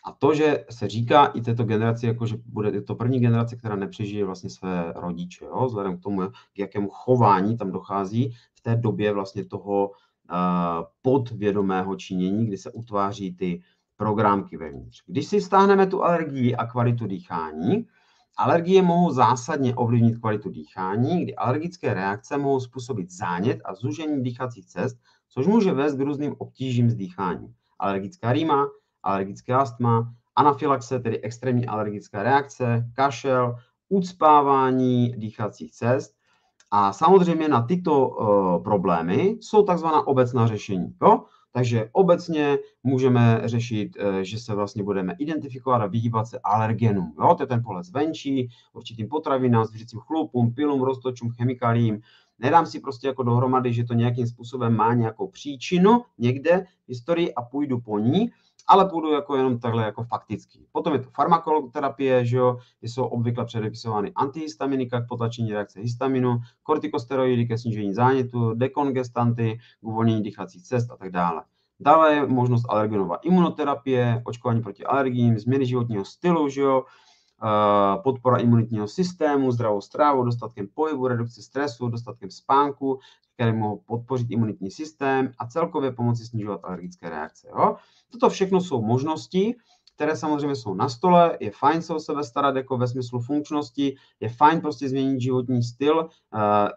A to, že se říká i této generaci, jako že bude to první generace, která nepřežije vlastně své rodiče, jo? vzhledem k tomu, k jakému chování tam dochází v té době vlastně toho uh, podvědomého činění, kdy se utváří ty programky vevnitř. Když si stáhneme tu alergii a kvalitu dýchání, Alergie mohou zásadně ovlivnit kvalitu dýchání, kdy alergické reakce mohou způsobit zánět a zúžení dýchacích cest, což může vést k různým obtížím s dýcháním. Alergická rýma, alergické astma, anafilaxe, tedy extrémní alergická reakce, kašel, ucpávání dýchacích cest. A samozřejmě na tyto uh, problémy jsou takzvaná obecná řešení. Jo? Takže obecně můžeme řešit, eh, že se vlastně budeme identifikovat a vyhýbat se alergenům. Jo? To je ten pohled zvenčí, určitým potravinám, zvířecím chlupům, pilům, roztočům, chemikalím. Nedám si prostě jako dohromady, že to nějakým způsobem má nějakou příčinu někde v historii a půjdu po ní, ale půjdu jako jenom takhle jako fakticky. Potom je to farmakoterapie, že jo, kde jsou obvykle předepisovány antihistaminika k potlačení reakce histaminu, kortikosteroidy ke snížení zánětu, dekongestanty k uvolnění dýchacích cest a tak dále. Dále je možnost alergenová imunoterapie, očkování proti alergiím, změny životního stylu, že jo, podpora imunitního systému, zdravou strávu, dostatkem pohybu, redukce stresu, dostatkem spánku, které mohou podpořit imunitní systém a celkově pomoci snižovat alergické reakce. Jo? Toto všechno jsou možnosti, které samozřejmě jsou na stole, je fajn se o sebe starat jako ve smyslu funkčnosti, je fajn prostě změnit životní styl, uh,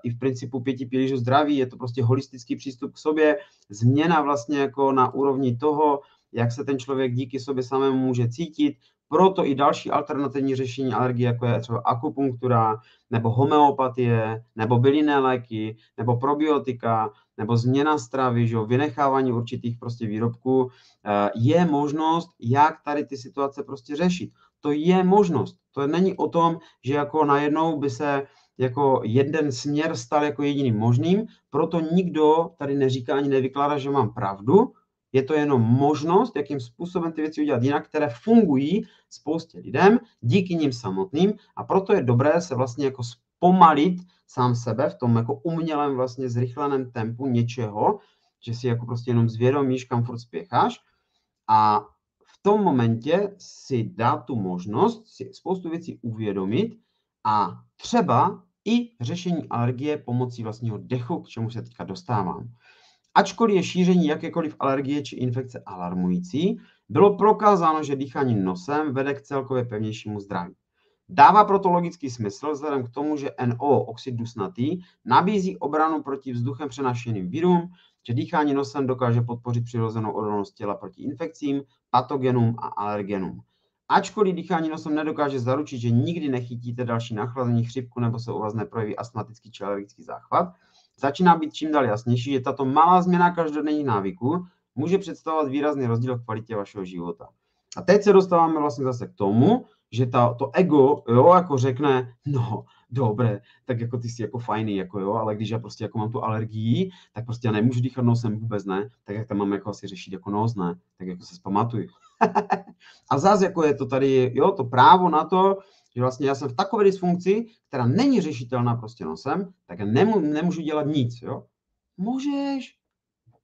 i v principu pěti pilířů zdraví, je to prostě holistický přístup k sobě, změna vlastně jako na úrovni toho, jak se ten člověk díky sobě samému může cítit, proto i další alternativní řešení alergie, jako je třeba akupunktura, nebo homeopatie, nebo bylinné léky, nebo probiotika, nebo změna stravy, že jo, vynechávání určitých prostě výrobků, eh, je možnost, jak tady ty situace prostě řešit. To je možnost. To není o tom, že jako najednou by se jako jeden směr stal jako jediným možným, proto nikdo tady neříká ani nevykládá, že mám pravdu, je to jenom možnost, jakým způsobem ty věci udělat jinak, které fungují spoustě lidem, díky nim samotným a proto je dobré se vlastně jako zpomalit sám sebe v tom jako umělém vlastně zrychleném tempu něčeho, že si jako prostě jenom zvědomíš, kam furt spěcháš a v tom momentě si dá tu možnost si spoustu věcí uvědomit a třeba i řešení alergie pomocí vlastního dechu, k čemu se teďka dostávám. Ačkoliv je šíření jakékoliv alergie či infekce alarmující, bylo prokázáno, že dýchání nosem vede k celkově pevnějšímu zdraví. Dává proto logický smysl vzhledem k tomu, že NO, oxid dusnatý, nabízí obranu proti vzduchem přenášeným virům, že dýchání nosem dokáže podpořit přirozenou odolnost těla proti infekcím, patogenům a alergenům. Ačkoliv dýchání nosem nedokáže zaručit, že nikdy nechytíte další nachlazení chřipku nebo se u vás neprojeví astmatický či alergický záchvat, začíná být čím dál jasnější, že tato malá změna každodenních návyků může představovat výrazný rozdíl v kvalitě vašeho života. A teď se dostáváme vlastně zase k tomu, že ta, to ego, jo, jako řekne, no, dobré, tak jako ty jsi jako fajný, jako jo, ale když já prostě jako mám tu alergii, tak prostě já nemůžu dýchat nosem vůbec ne, tak jak tam mám jako asi řešit jako nos, ne, tak jako se zpamatuj. a zase jako je to tady, jo, to právo na to, že vlastně já jsem v takové dysfunkci, která není řešitelná prostě nosem, tak já nemů, nemůžu dělat nic, jo. Můžeš,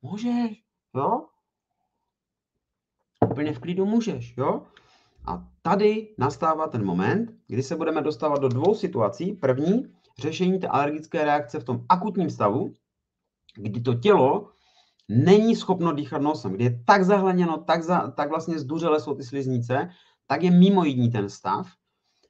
můžeš, jo. Úplně v klidu můžeš, jo. A tady nastává ten moment, kdy se budeme dostávat do dvou situací. První, řešení té alergické reakce v tom akutním stavu, kdy to tělo není schopno dýchat nosem, kdy je tak zahleněno, tak, za, tak vlastně zduřele jsou ty sliznice, tak je mimoidní ten stav,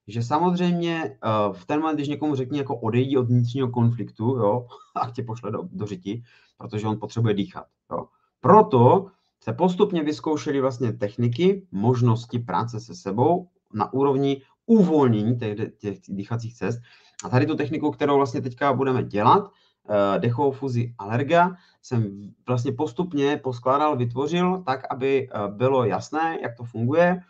že samozřejmě eh, v ten moment, když někomu řekni jako odejdi od vnitřního konfliktu, jo, a tě pošle do, do řiti, protože on potřebuje dýchat. Jo. Proto se postupně vyzkoušely vlastně techniky, možnosti práce se sebou na úrovni uvolnění těch, těch dýchacích cest. A tady tu techniku, kterou vlastně teďka budeme dělat, eh, dechovou fuzi alerga, jsem vlastně postupně poskládal, vytvořil tak, aby eh, bylo jasné, jak to funguje,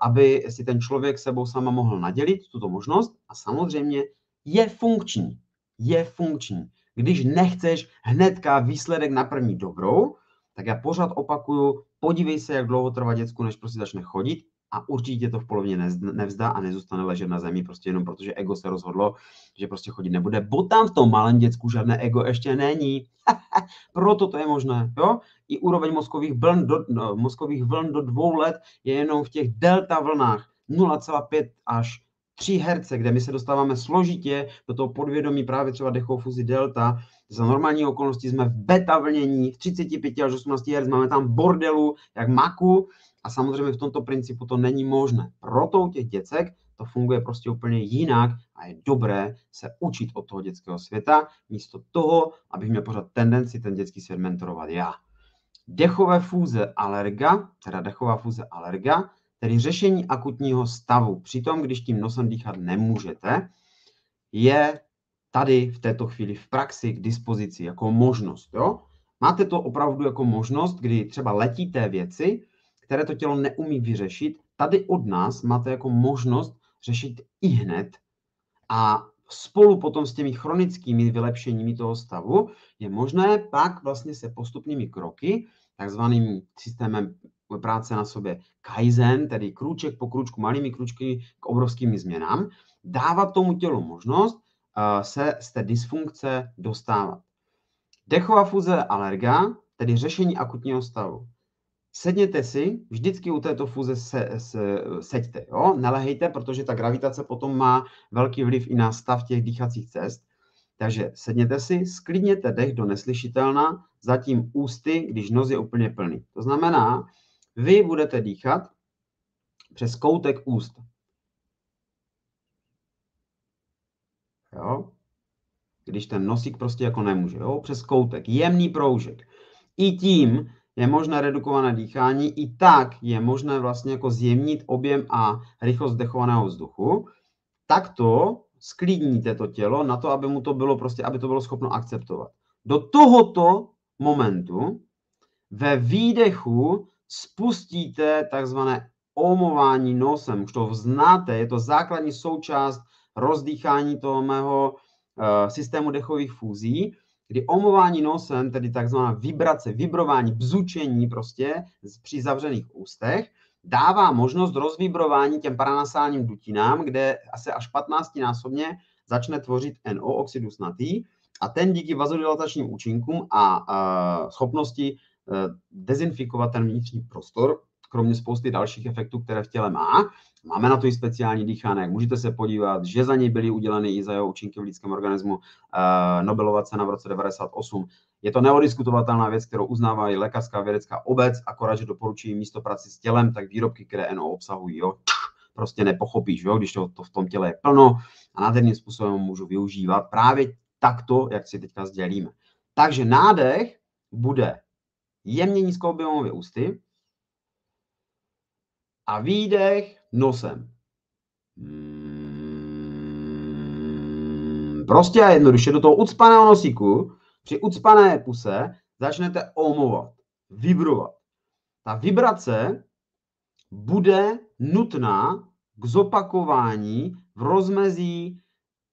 aby si ten člověk sebou sama mohl nadělit tuto možnost a samozřejmě je funkční. Je funkční. Když nechceš hnedka výsledek na první dobrou, tak já pořád opakuju, podívej se, jak dlouho trvá děcku, než prostě začne chodit a určitě to v polovině nevzdá a nezůstane ležet na zemi, prostě jenom protože ego se rozhodlo, že prostě chodit nebude, bo tam v tom malém děcku žádné ego ještě není. Proto to je možné, jo? I úroveň mozkových vln do, no, mozkových vln do dvou let je jenom v těch delta vlnách 0,5 až 3 Hz, kde my se dostáváme složitě do toho podvědomí právě třeba dechovou fuzi delta. Za normální okolnosti jsme v beta vlnění, v 35 až 18 Hz, máme tam bordelu, jak maku, a samozřejmě v tomto principu to není možné. Proto u těch děcek to funguje prostě úplně jinak a je dobré se učit od toho dětského světa, místo toho, abych měl pořád tendenci ten dětský svět mentorovat já. Dechové fúze alerga, teda dechová fúze alerga, tedy řešení akutního stavu. Přitom, když tím nosem dýchat nemůžete, je tady v této chvíli v praxi k dispozici jako možnost. Jo? Máte to opravdu jako možnost, kdy třeba letíte věci, které to tělo neumí vyřešit, tady od nás máte jako možnost řešit i hned a spolu potom s těmi chronickými vylepšeními toho stavu je možné pak vlastně se postupnými kroky, takzvaným systémem práce na sobě Kaizen, tedy krůček po krůčku, malými krůčky k obrovskými změnám, dávat tomu tělu možnost uh, se z té dysfunkce dostávat. Dechová fuze alerga, tedy řešení akutního stavu. Sedněte si, vždycky u této fúze se, se, seďte, jo? nelehejte, protože ta gravitace potom má velký vliv i na stav těch dýchacích cest. Takže sedněte si, sklidněte dech do neslyšitelna, zatím ústy, když nos je úplně plný. To znamená, vy budete dýchat přes koutek úst. Jo? Když ten nosík prostě jako nemůže, jo? přes koutek, jemný proužek. I tím je možné redukované dýchání, i tak je možné vlastně jako zjemnit objem a rychlost dechovaného vzduchu. Takto sklidníte to tělo na to, aby mu to bylo prostě, aby to bylo schopno akceptovat. Do tohoto momentu ve výdechu spustíte takzvané omování nosem. Už to znáte, je to základní součást rozdýchání toho mého uh, systému dechových fúzí, kdy omování nosem, tedy takzvaná vibrace, vibrování, bzučení prostě při zavřených ústech, dává možnost rozvibrování těm paranasálním dutinám, kde asi až 15 násobně začne tvořit NO oxid dusnatý a ten díky vazodilatačním účinkům a uh, schopnosti uh, dezinfikovat ten vnitřní prostor, kromě spousty dalších efektů, které v těle má. Máme na to i speciální dýchanek, můžete se podívat, že za něj byly uděleny i za jeho účinky v lidském organismu uh, Nobelova cena v roce 98. Je to neodiskutovatelná věc, kterou uznává i lékařská vědecká obec, akorát, že doporučují místo práci s tělem, tak výrobky, které NO obsahují, jo, prostě nepochopíš, jo, když to, to v tom těle je plno a nádherným způsobem můžu využívat právě takto, jak si teďka sdělíme. Takže nádech bude jemně nízkoobjemově ústy a výdech nosem. Hmm, prostě a jednoduše do toho ucpaného nosíku, při ucpané puse, začnete omovat, vibrovat. Ta vibrace bude nutná k zopakování v rozmezí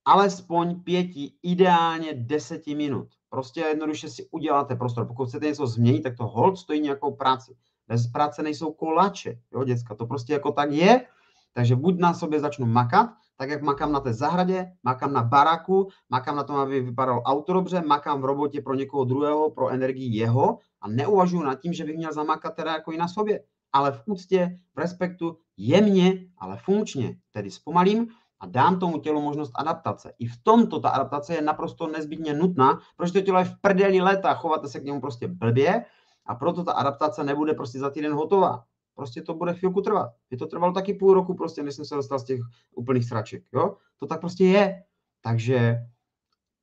alespoň pěti, ideálně deseti minut. Prostě jednoduše si uděláte prostor. Pokud chcete něco změnit, tak to hold stojí nějakou práci. Bez práce nejsou kolače, jo, děcka, to prostě jako tak je. Takže buď na sobě začnu makat, tak jak makám na té zahradě, makám na baraku, makám na tom, aby vypadal auto dobře, makám v robotě pro někoho druhého, pro energii jeho a neuvažuji nad tím, že bych měl zamakat teda jako i na sobě, ale v úctě, v respektu, jemně, ale funkčně, tedy zpomalím a dám tomu tělu možnost adaptace. I v tomto ta adaptace je naprosto nezbytně nutná, protože to tělo je v prdeli léta, chováte se k němu prostě blbě a proto ta adaptace nebude prostě za týden hotová. Prostě to bude chvilku trvat. Je to trvalo taky půl roku prostě, než jsem se dostal z těch úplných sraček. Jo? To tak prostě je. Takže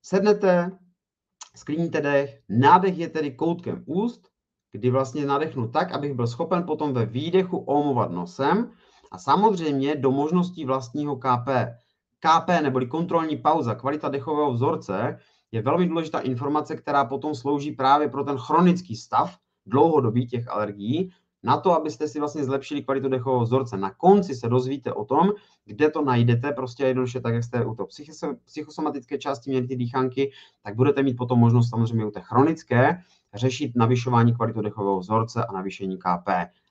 sednete, sklíníte dech, nádech je tedy koutkem úst, kdy vlastně nadechnu tak, abych byl schopen potom ve výdechu omovat nosem a samozřejmě do možností vlastního KP. KP neboli kontrolní pauza, kvalita dechového vzorce, je velmi důležitá informace, která potom slouží právě pro ten chronický stav dlouhodobí těch alergií, na to, abyste si vlastně zlepšili kvalitu dechového vzorce. Na konci se dozvíte o tom, kde to najdete, prostě jednoduše tak, jak jste u toho psychosomatické části měli ty dýchanky, tak budete mít potom možnost samozřejmě u té chronické řešit navyšování kvalitu dechového vzorce a navýšení KP.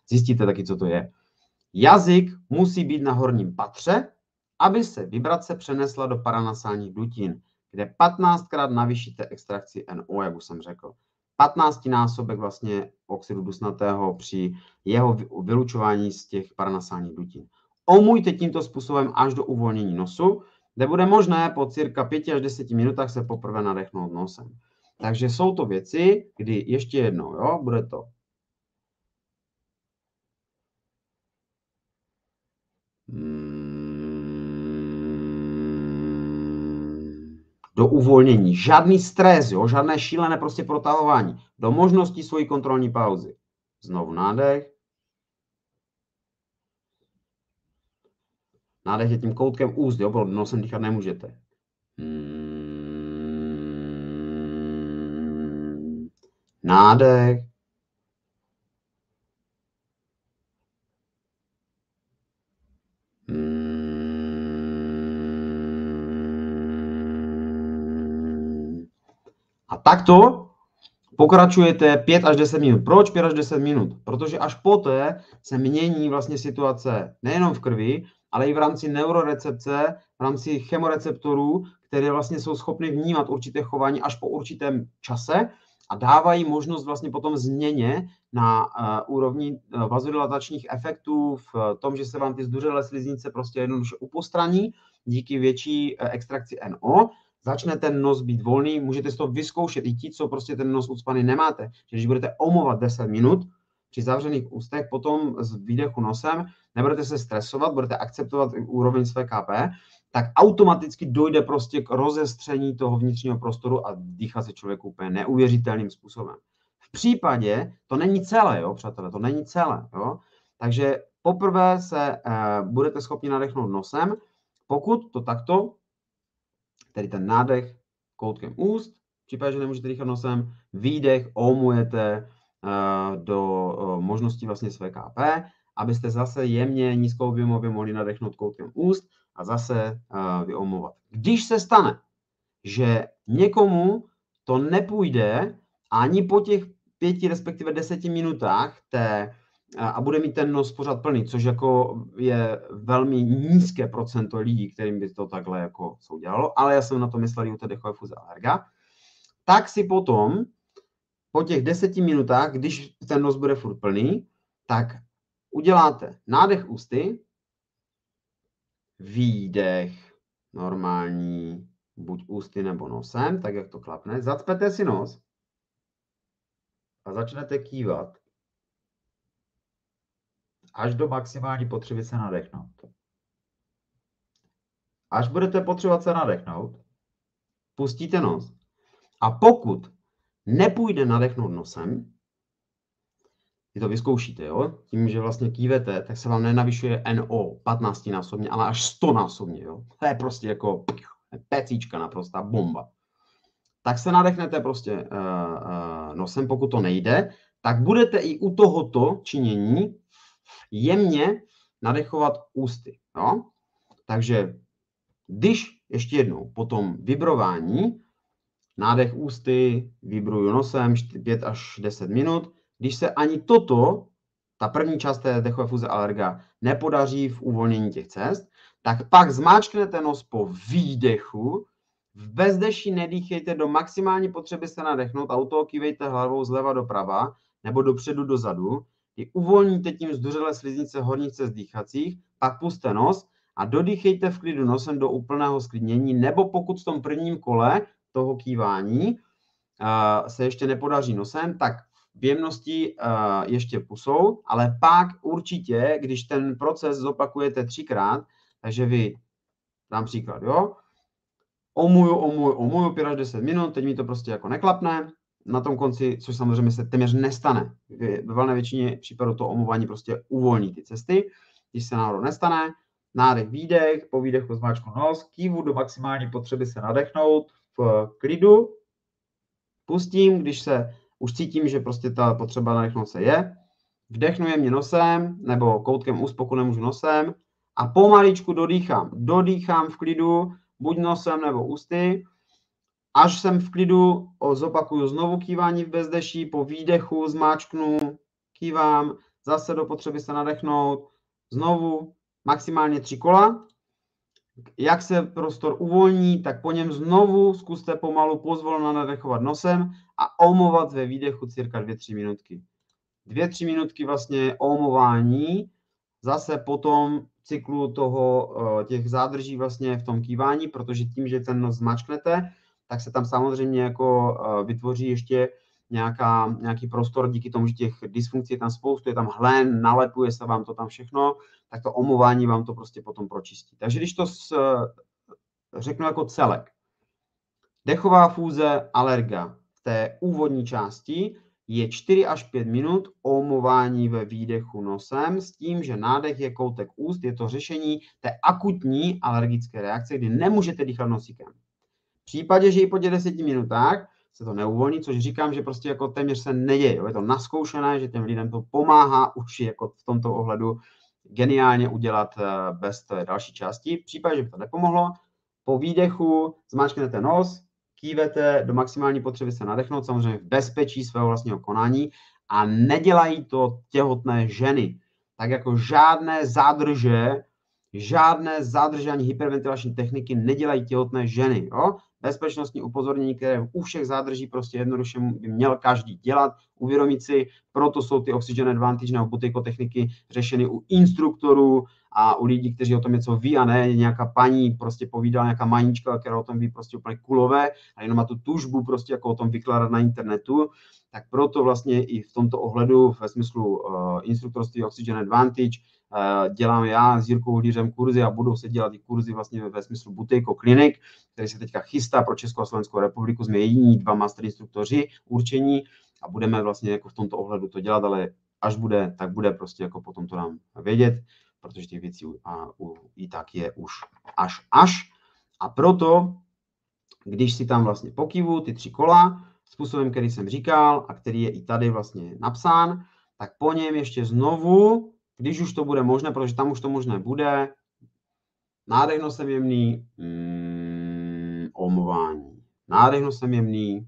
Zjistíte taky, co to je. Jazyk musí být na horním patře, aby se vibrace přenesla do paranasálních dutin, kde 15krát navýšíte extrakci NO, jak už jsem řekl. 15 násobek vlastně oxidu dusnatého při jeho vylučování z těch paranasálních dutin. Omujte tímto způsobem až do uvolnění nosu, kde bude možné po cirka 5 až 10 minutách se poprvé nadechnout nosem. Takže jsou to věci, kdy ještě jednou, jo, bude to do uvolnění. Žádný stres, jo? žádné šílené prostě protahování. Do možnosti svojí kontrolní pauzy. Znovu nádech. Nádech je tím koutkem úst, jo? Protože nosem dýchat nemůžete. Hmm. Nádech. Takto pokračujete 5 až 10 minut. Proč 5 až 10 minut? Protože až poté se mění vlastně situace nejenom v krvi, ale i v rámci neurorecepce, v rámci chemoreceptorů, které vlastně jsou schopny vnímat určité chování až po určitém čase a dávají možnost vlastně potom změně na uh, úrovni uh, vazodilatačních efektů v tom, že se vám ty zduřelé sliznice prostě jednoduše upostraní díky větší uh, extrakci NO, začne ten nos být volný, můžete si to vyzkoušet i ti, co prostě ten nos ucpaný nemáte. Že když budete omovat 10 minut při zavřených ústech, potom z výdechu nosem, nebudete se stresovat, budete akceptovat úroveň své KP, tak automaticky dojde prostě k rozestření toho vnitřního prostoru a dýchá se člověk úplně neuvěřitelným způsobem. V případě, to není celé, jo, přátelé, to není celé, jo. Takže poprvé se uh, budete schopni nadechnout nosem, pokud to takto, tedy ten nádech koutkem úst, v případě, že nemůžete dýchat nosem, výdech omujete uh, do uh, možností vlastně své KP, abyste zase jemně nízkoobjemově mohli nadechnout koutkem úst a zase uh, vyomovat. Když se stane, že někomu to nepůjde ani po těch pěti, respektive deseti minutách té, a bude mít ten nos pořád plný, což jako je velmi nízké procento lidí, kterým by to takhle jako se udělalo, ale já jsem na to myslel u té dechové fuze alerga, tak si potom po těch deseti minutách, když ten nos bude furt plný, tak uděláte nádech ústy, výdech normální, buď ústy nebo nosem, tak jak to klapne, zacpete si nos a začnete kývat až do maximální potřeby se nadechnout. Až budete potřebovat se nadechnout, pustíte nos a pokud nepůjde nadechnout nosem, vy to vyzkoušíte, jo? Tím, že vlastně kývete, tak se vám nenavyšuje NO 15 násobně, ale až 100 násobně, jo? To je prostě jako pecíčka naprostá bomba. Tak se nadechnete prostě uh, uh, nosem, pokud to nejde, tak budete i u tohoto činění jemně nadechovat ústy. Jo? Takže když ještě jednou po tom vibrování, nádech ústy, vibruju nosem 5 až 10 minut, když se ani toto, ta první část té dechové fuze alerga, nepodaří v uvolnění těch cest, tak pak zmáčknete nos po výdechu, v bezdeši nedýchejte do maximální potřeby se nadechnout a u toho kývejte hlavou zleva doprava nebo dopředu dozadu, kdy uvolníte tím zduřelé sliznice horních cest dýchacích, pak puste nos a dodýchejte v klidu nosem do úplného sklidnění, nebo pokud v tom prvním kole toho kývání uh, se ještě nepodaří nosem, tak v jemnosti uh, ještě pusou, ale pak určitě, když ten proces zopakujete třikrát, takže vy, dám příklad, jo, omuju, omuju, omuju 5 až 10 minut, teď mi to prostě jako neklapne, na tom konci, což samozřejmě se téměř nestane. Ve valné většině případů to omuvání prostě uvolní ty cesty. Když se náhodou nestane, nádech, výdech, po výdechu zmáčknu nos, kývu do maximální potřeby se nadechnout v klidu, pustím, když se už cítím, že prostě ta potřeba nadechnout se je, vdechnu jemně nosem nebo koutkem úst, pokud nemůžu nosem a pomaličku dodýchám. Dodýchám v klidu, buď nosem nebo ústy, Až jsem v klidu, zopakuju znovu kývání v bezdeší, po výdechu zmáčknu, kývám, zase do potřeby se nadechnout, znovu maximálně tři kola. Jak se prostor uvolní, tak po něm znovu zkuste pomalu pozvolna nadechovat nosem a omovat ve výdechu cirka 2-3 minutky. 2-3 minutky vlastně omování, zase potom cyklu toho, těch zádrží vlastně v tom kývání, protože tím, že ten nos zmačknete, tak se tam samozřejmě jako eh, vytvoří ještě nějaká, nějaký prostor díky tomu, že těch dysfunkcí je tam spoustu, je tam hlen, nalepuje se vám to tam všechno, tak to omování vám to prostě potom pročistí. Takže když to s, řeknu jako celek, dechová fúze alerga v té úvodní části je 4 až 5 minut omování ve výdechu nosem s tím, že nádech je koutek úst, je to řešení té akutní alergické reakce, kdy nemůžete dýchat nosíkem. V případě, že i po těch deseti minutách se to neuvolní, což říkám, že prostě jako téměř se neděje. Jo. Je to naskoušené, že těm lidem to pomáhá už jako v tomto ohledu geniálně udělat eh, bez té další části. V případě, že by to nepomohlo, po výdechu zmáčknete nos, kývete do maximální potřeby se nadechnout, samozřejmě v bezpečí svého vlastního konání a nedělají to těhotné ženy. Tak jako žádné zádrže žádné zadržení hyperventilační techniky nedělají těhotné ženy. Jo? Bezpečnostní upozornění, které u všech zádrží prostě jednoduše by měl každý dělat, uvědomit si, proto jsou ty Oxygen Advantage nebo buteyko techniky řešeny u instruktorů a u lidí, kteří o tom něco ví a ne nějaká paní prostě povídala nějaká manička, která o tom ví prostě úplně kulové a jenom má tu tužbu prostě jako o tom vykládat na internetu, tak proto vlastně i v tomto ohledu ve smyslu uh, instruktorství Oxygen Advantage uh, dělám já s Jirkou Hlířem kurzy a budou se dělat i kurzy vlastně ve smyslu Butejko Klinik, který se teďka chystá pro Českou a Slovenskou republiku. Jsme jediní dva master instruktoři určení a budeme vlastně jako v tomto ohledu to dělat, ale až bude, tak bude prostě jako potom to nám vědět, protože těch věcí a, u, i tak je už až až. A proto, když si tam vlastně pokivu ty tři kola, způsobem, který jsem říkal a který je i tady vlastně napsán, tak po něm ještě znovu, když už to bude možné, protože tam už to možné bude, nádech nosem jemný, mm, omování. Nádech nosem jemný,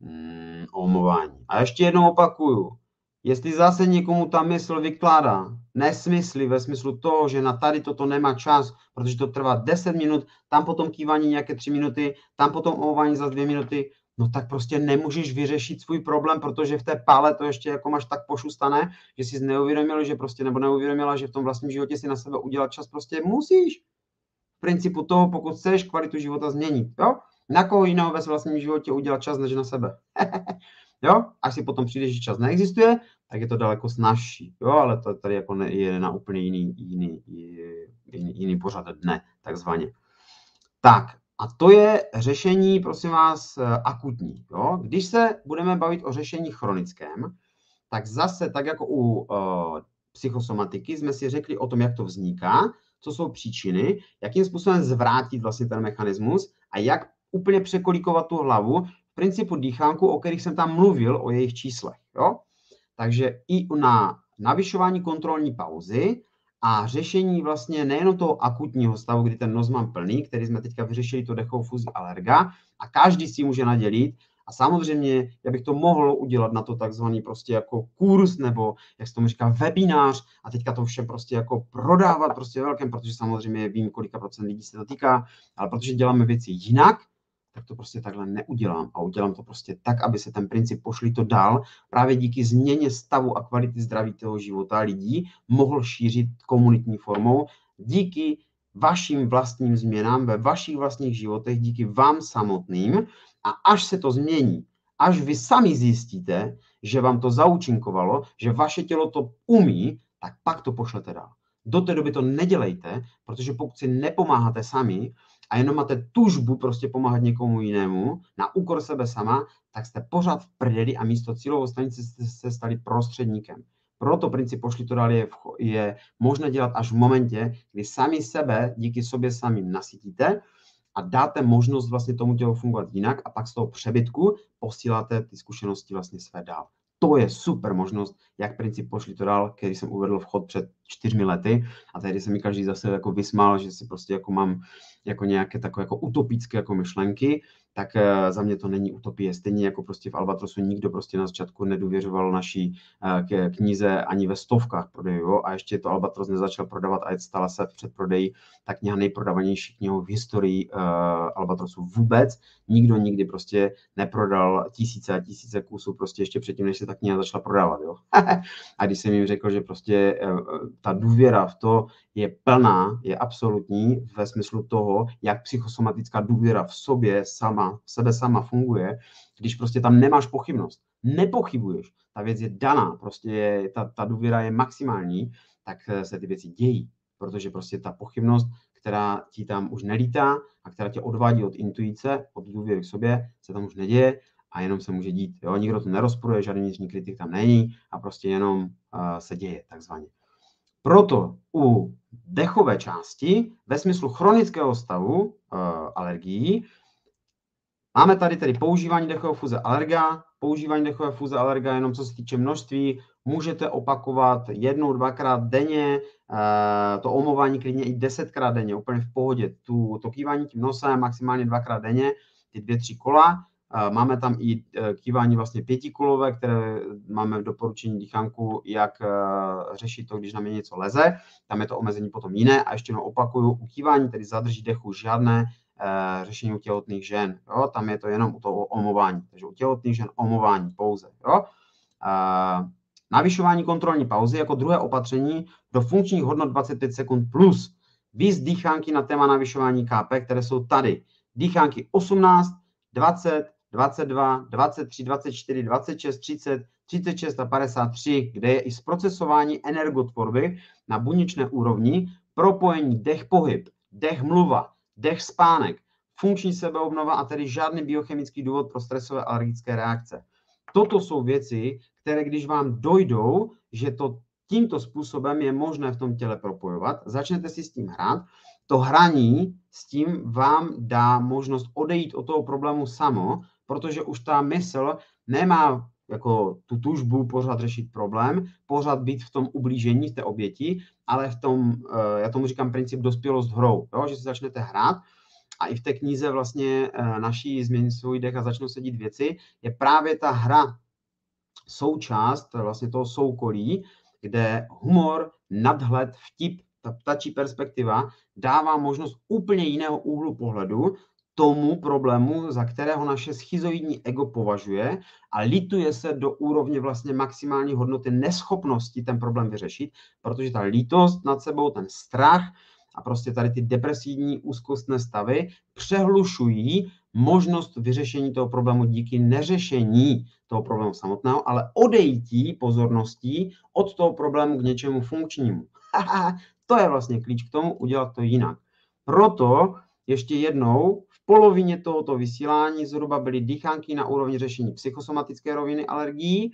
mm, omování. A ještě jednou opakuju, jestli zase někomu ta mysl vykládá nesmysly ve smyslu toho, že na tady toto nemá čas, protože to trvá 10 minut, tam potom kývání nějaké 3 minuty, tam potom omování za 2 minuty, no tak prostě nemůžeš vyřešit svůj problém, protože v té pále to ještě jako máš tak pošustané, že jsi neuvědomil, že prostě nebo neuvědomila, že v tom vlastním životě si na sebe udělat čas prostě musíš. V principu toho, pokud chceš kvalitu života změnit, jo? Na koho jiného ve vlastním životě udělat čas, než na sebe. jo? Až si potom přijdeš, že čas neexistuje, tak je to daleko snažší, jo? Ale to tady jako je na úplně jiný, jiný, jiný, jiný pořad dne, takzvaně. Tak, a to je řešení, prosím vás, akutní. Jo? Když se budeme bavit o řešení chronickém, tak zase, tak jako u uh, psychosomatiky, jsme si řekli o tom, jak to vzniká, co jsou příčiny, jakým způsobem zvrátit vlastně ten mechanismus a jak úplně překolíkovat tu hlavu, v principu dýchánku, o kterých jsem tam mluvil, o jejich číslech. Jo? Takže i na navyšování kontrolní pauzy a řešení vlastně nejen toho akutního stavu, kdy ten nos mám plný, který jsme teďka vyřešili, to dechovou fuzí alerga, a každý si může nadělit. A samozřejmě, já bych to mohl udělat na to takzvaný prostě jako kurz, nebo jak se tomu říká, webinář a teďka to všem prostě jako prodávat prostě velkém, protože samozřejmě vím, kolika procent lidí se to týká, ale protože děláme věci jinak, tak to prostě takhle neudělám. A udělám to prostě tak, aby se ten princip pošli to dál, právě díky změně stavu a kvality zdraví toho života lidí mohl šířit komunitní formou, díky vašim vlastním změnám ve vašich vlastních životech, díky vám samotným a až se to změní, až vy sami zjistíte, že vám to zaučinkovalo, že vaše tělo to umí, tak pak to pošlete dál. Do té doby to nedělejte, protože pokud si nepomáháte sami, a jenom máte tužbu prostě pomáhat někomu jinému na úkor sebe sama, tak jste pořád v prdeli a místo cílovou stanice jste se stali prostředníkem. Proto princip pošli to dál je, je možné dělat až v momentě, kdy sami sebe díky sobě samým nasytíte a dáte možnost vlastně tomu tělu fungovat jinak a pak z toho přebytku posíláte ty zkušenosti vlastně své dál to je super možnost, jak princip pošli to dál, který jsem uvedl vchod před čtyřmi lety. A tady se mi každý zase jako vysmál, že si prostě jako mám jako nějaké takové jako utopické jako myšlenky, tak uh, za mě to není utopie. Stejně jako prostě v Albatrosu nikdo prostě na začátku nedůvěřoval naší uh, knize ani ve stovkách prodejů a ještě to Albatros nezačal prodávat a stala se v předprodeji ta kniha nejprodávanější knihou v historii uh, Albatrosu vůbec. Nikdo nikdy prostě neprodal tisíce a tisíce kusů prostě ještě předtím, než se ta kniha začala prodávat. Jo? a když jsem jim řekl, že prostě ta důvěra v to je plná, je absolutní ve smyslu toho, jak psychosomatická důvěra v sobě sama, sebe sama funguje, když prostě tam nemáš pochybnost, nepochybuješ, ta věc je daná, prostě je, ta, ta důvěra je maximální, tak eh, se ty věci dějí, protože prostě ta pochybnost, která ti tam už nelítá a která tě odvádí od intuice, od důvěry k sobě, se tam už neděje a jenom se může dít. Jo? Nikdo to nerozporuje, žádný vnitřní kritik tam není a prostě jenom uh, se děje takzvaně. Proto u dechové části ve smyslu chronického stavu uh, alergií máme tady tedy používání dechové fuze alerga, používání dechové fuze alerga jenom co se týče množství, můžete opakovat jednou, dvakrát denně, uh, to omování klidně i desetkrát denně, úplně v pohodě. Tu, to kývání tím nosem maximálně dvakrát denně, ty dvě, tři kola, Máme tam i kývání vlastně pětikulové, které máme v doporučení dýchánku, jak řešit to, když na mě něco leze. Tam je to omezení potom jiné. A ještě jednou opakuju, u kývání, tedy zadrží dechu, žádné řešení u těhotných žen. Jo? Tam je to jenom u toho omování. Takže u těhotných žen omování pouze. Jo? Navyšování kontrolní pauzy jako druhé opatření do funkčních hodnot 25 sekund plus. Víz dýchánky na téma navyšování KP, které jsou tady. Dýchánky 18, 20, 22, 23, 24, 26, 30, 36 a 53, kde je i zprocesování energotvorby na buněčné úrovni, propojení dech-pohyb, dech-mluva, dech-spánek, funkční sebeobnova a tedy žádný biochemický důvod pro stresové alergické reakce. Toto jsou věci, které když vám dojdou, že to tímto způsobem je možné v tom těle propojovat, začnete si s tím hrát, to hraní s tím vám dá možnost odejít od toho problému samo, protože už ta mysl nemá jako tu tužbu pořád řešit problém, pořád být v tom ublížení, té oběti, ale v tom, eh, já tomu říkám princip dospělost hrou, jo? že si začnete hrát a i v té knize vlastně eh, naší Změň svůj dech a začnou se dít věci, je právě ta hra součást vlastně toho soukolí, kde humor, nadhled, vtip, ta ptačí perspektiva dává možnost úplně jiného úhlu pohledu tomu problému, za kterého naše schizoidní ego považuje a lituje se do úrovně vlastně maximální hodnoty neschopnosti ten problém vyřešit, protože ta lítost nad sebou, ten strach a prostě tady ty depresivní úzkostné stavy přehlušují možnost vyřešení toho problému díky neřešení toho problému samotného, ale odejítí pozorností od toho problému k něčemu funkčnímu. to je vlastně klíč k tomu udělat to jinak. Proto ještě jednou, polovině tohoto vysílání zhruba byly dýchánky na úrovni řešení psychosomatické roviny alergií.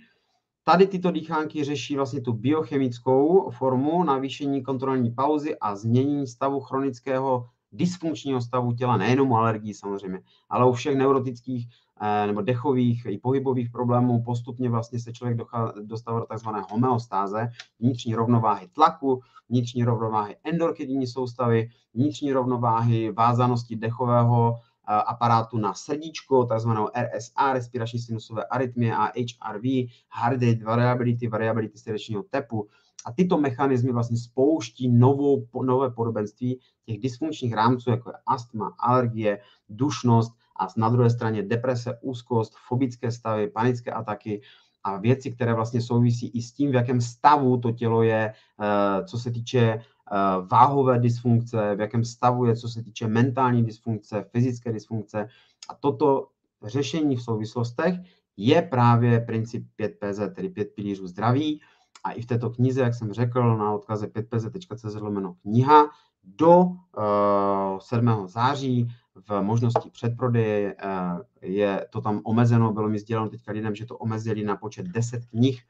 Tady tyto dýchánky řeší vlastně tu biochemickou formu navýšení kontrolní pauzy a změnění stavu chronického dysfunkčního stavu těla, nejenom u alergií samozřejmě, ale u všech neurotických eh, nebo dechových i pohybových problémů postupně vlastně se člověk dostává do tzv. homeostáze, vnitřní rovnováhy tlaku, vnitřní rovnováhy endokrinní soustavy, vnitřní rovnováhy vázanosti dechového eh, aparátu na srdíčko, takzvanou RSA, respirační sinusové arytmie a HRV, heart rate variability, variability srdečního tepu, a tyto mechanismy vlastně spouští novou, nové podobenství těch dysfunkčních rámců, jako je astma, alergie, dušnost a na druhé straně deprese, úzkost, fobické stavy, panické ataky a věci, které vlastně souvisí i s tím, v jakém stavu to tělo je, eh, co se týče eh, váhové dysfunkce, v jakém stavu je, co se týče mentální dysfunkce, fyzické dysfunkce. A toto řešení v souvislostech je právě princip 5PZ, tedy 5 pilířů zdraví. A i v této knize, jak jsem řekl, na odkaze 5pz.cz kniha do uh, eh, 7. září v možnosti předprodeje uh, je to tam omezeno, bylo mi sděleno teďka lidem, že to omezili na počet 10 knih,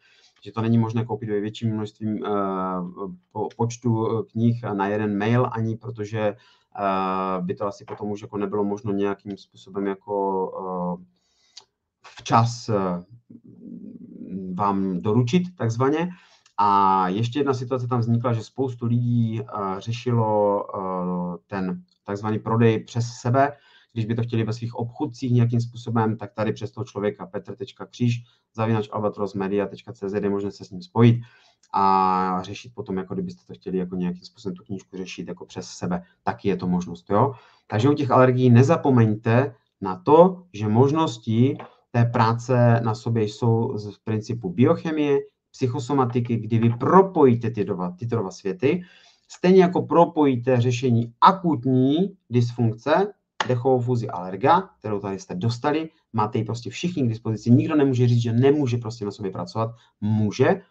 že to není možné koupit ve větším množství uh, po, počtu knih na jeden mail ani, protože by to asi potom už jako nebylo možno nějakým způsobem jako včas vám doručit takzvaně. A ještě jedna situace tam vznikla, že spoustu lidí uh, řešilo uh, ten takzvaný prodej přes sebe, když by to chtěli ve svých obchodcích nějakým způsobem, tak tady přes toho člověka petr.kříž zavinač albatrosmedia.cz je možné se s ním spojit a řešit potom, jako kdybyste to chtěli jako nějakým způsobem tu knížku řešit jako přes sebe, taky je to možnost, jo. Takže u těch alergií nezapomeňte na to, že možnosti té práce na sobě jsou z principu biochemie, psychosomatiky, kdy vy propojíte ty dva, tyto dva světy, stejně jako propojíte řešení akutní dysfunkce, dechovou fuzi alerga, kterou tady jste dostali, máte ji prostě všichni k dispozici, nikdo nemůže říct, že nemůže prostě na sobě pracovat, může,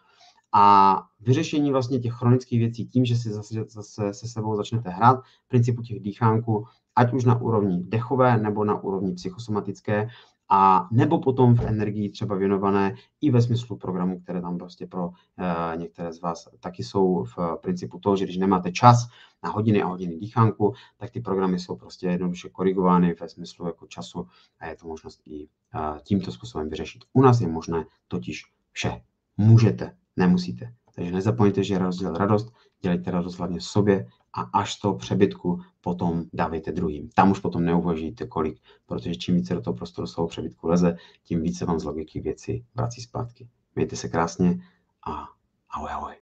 a vyřešení vlastně těch chronických věcí tím, že si zase, zase se sebou začnete hrát v principu těch dýchánků, ať už na úrovni dechové nebo na úrovni psychosomatické, a nebo potom v energii třeba věnované i ve smyslu programu, které tam prostě pro e, některé z vás taky jsou v principu toho, že když nemáte čas na hodiny a hodiny dýchánku, tak ty programy jsou prostě jednoduše korigovány ve smyslu jako času a je to možnost i e, tímto způsobem vyřešit. U nás je možné totiž vše. Můžete, nemusíte. Takže nezapomeňte, že radost radost, dělejte radost hlavně sobě a až toho přebytku potom dávejte druhým. Tam už potom neuvažujte kolik, protože čím více do toho prostoru svého přebytku leze, tím více vám z logiky věci vrací zpátky. Mějte se krásně a ahoj ahoj.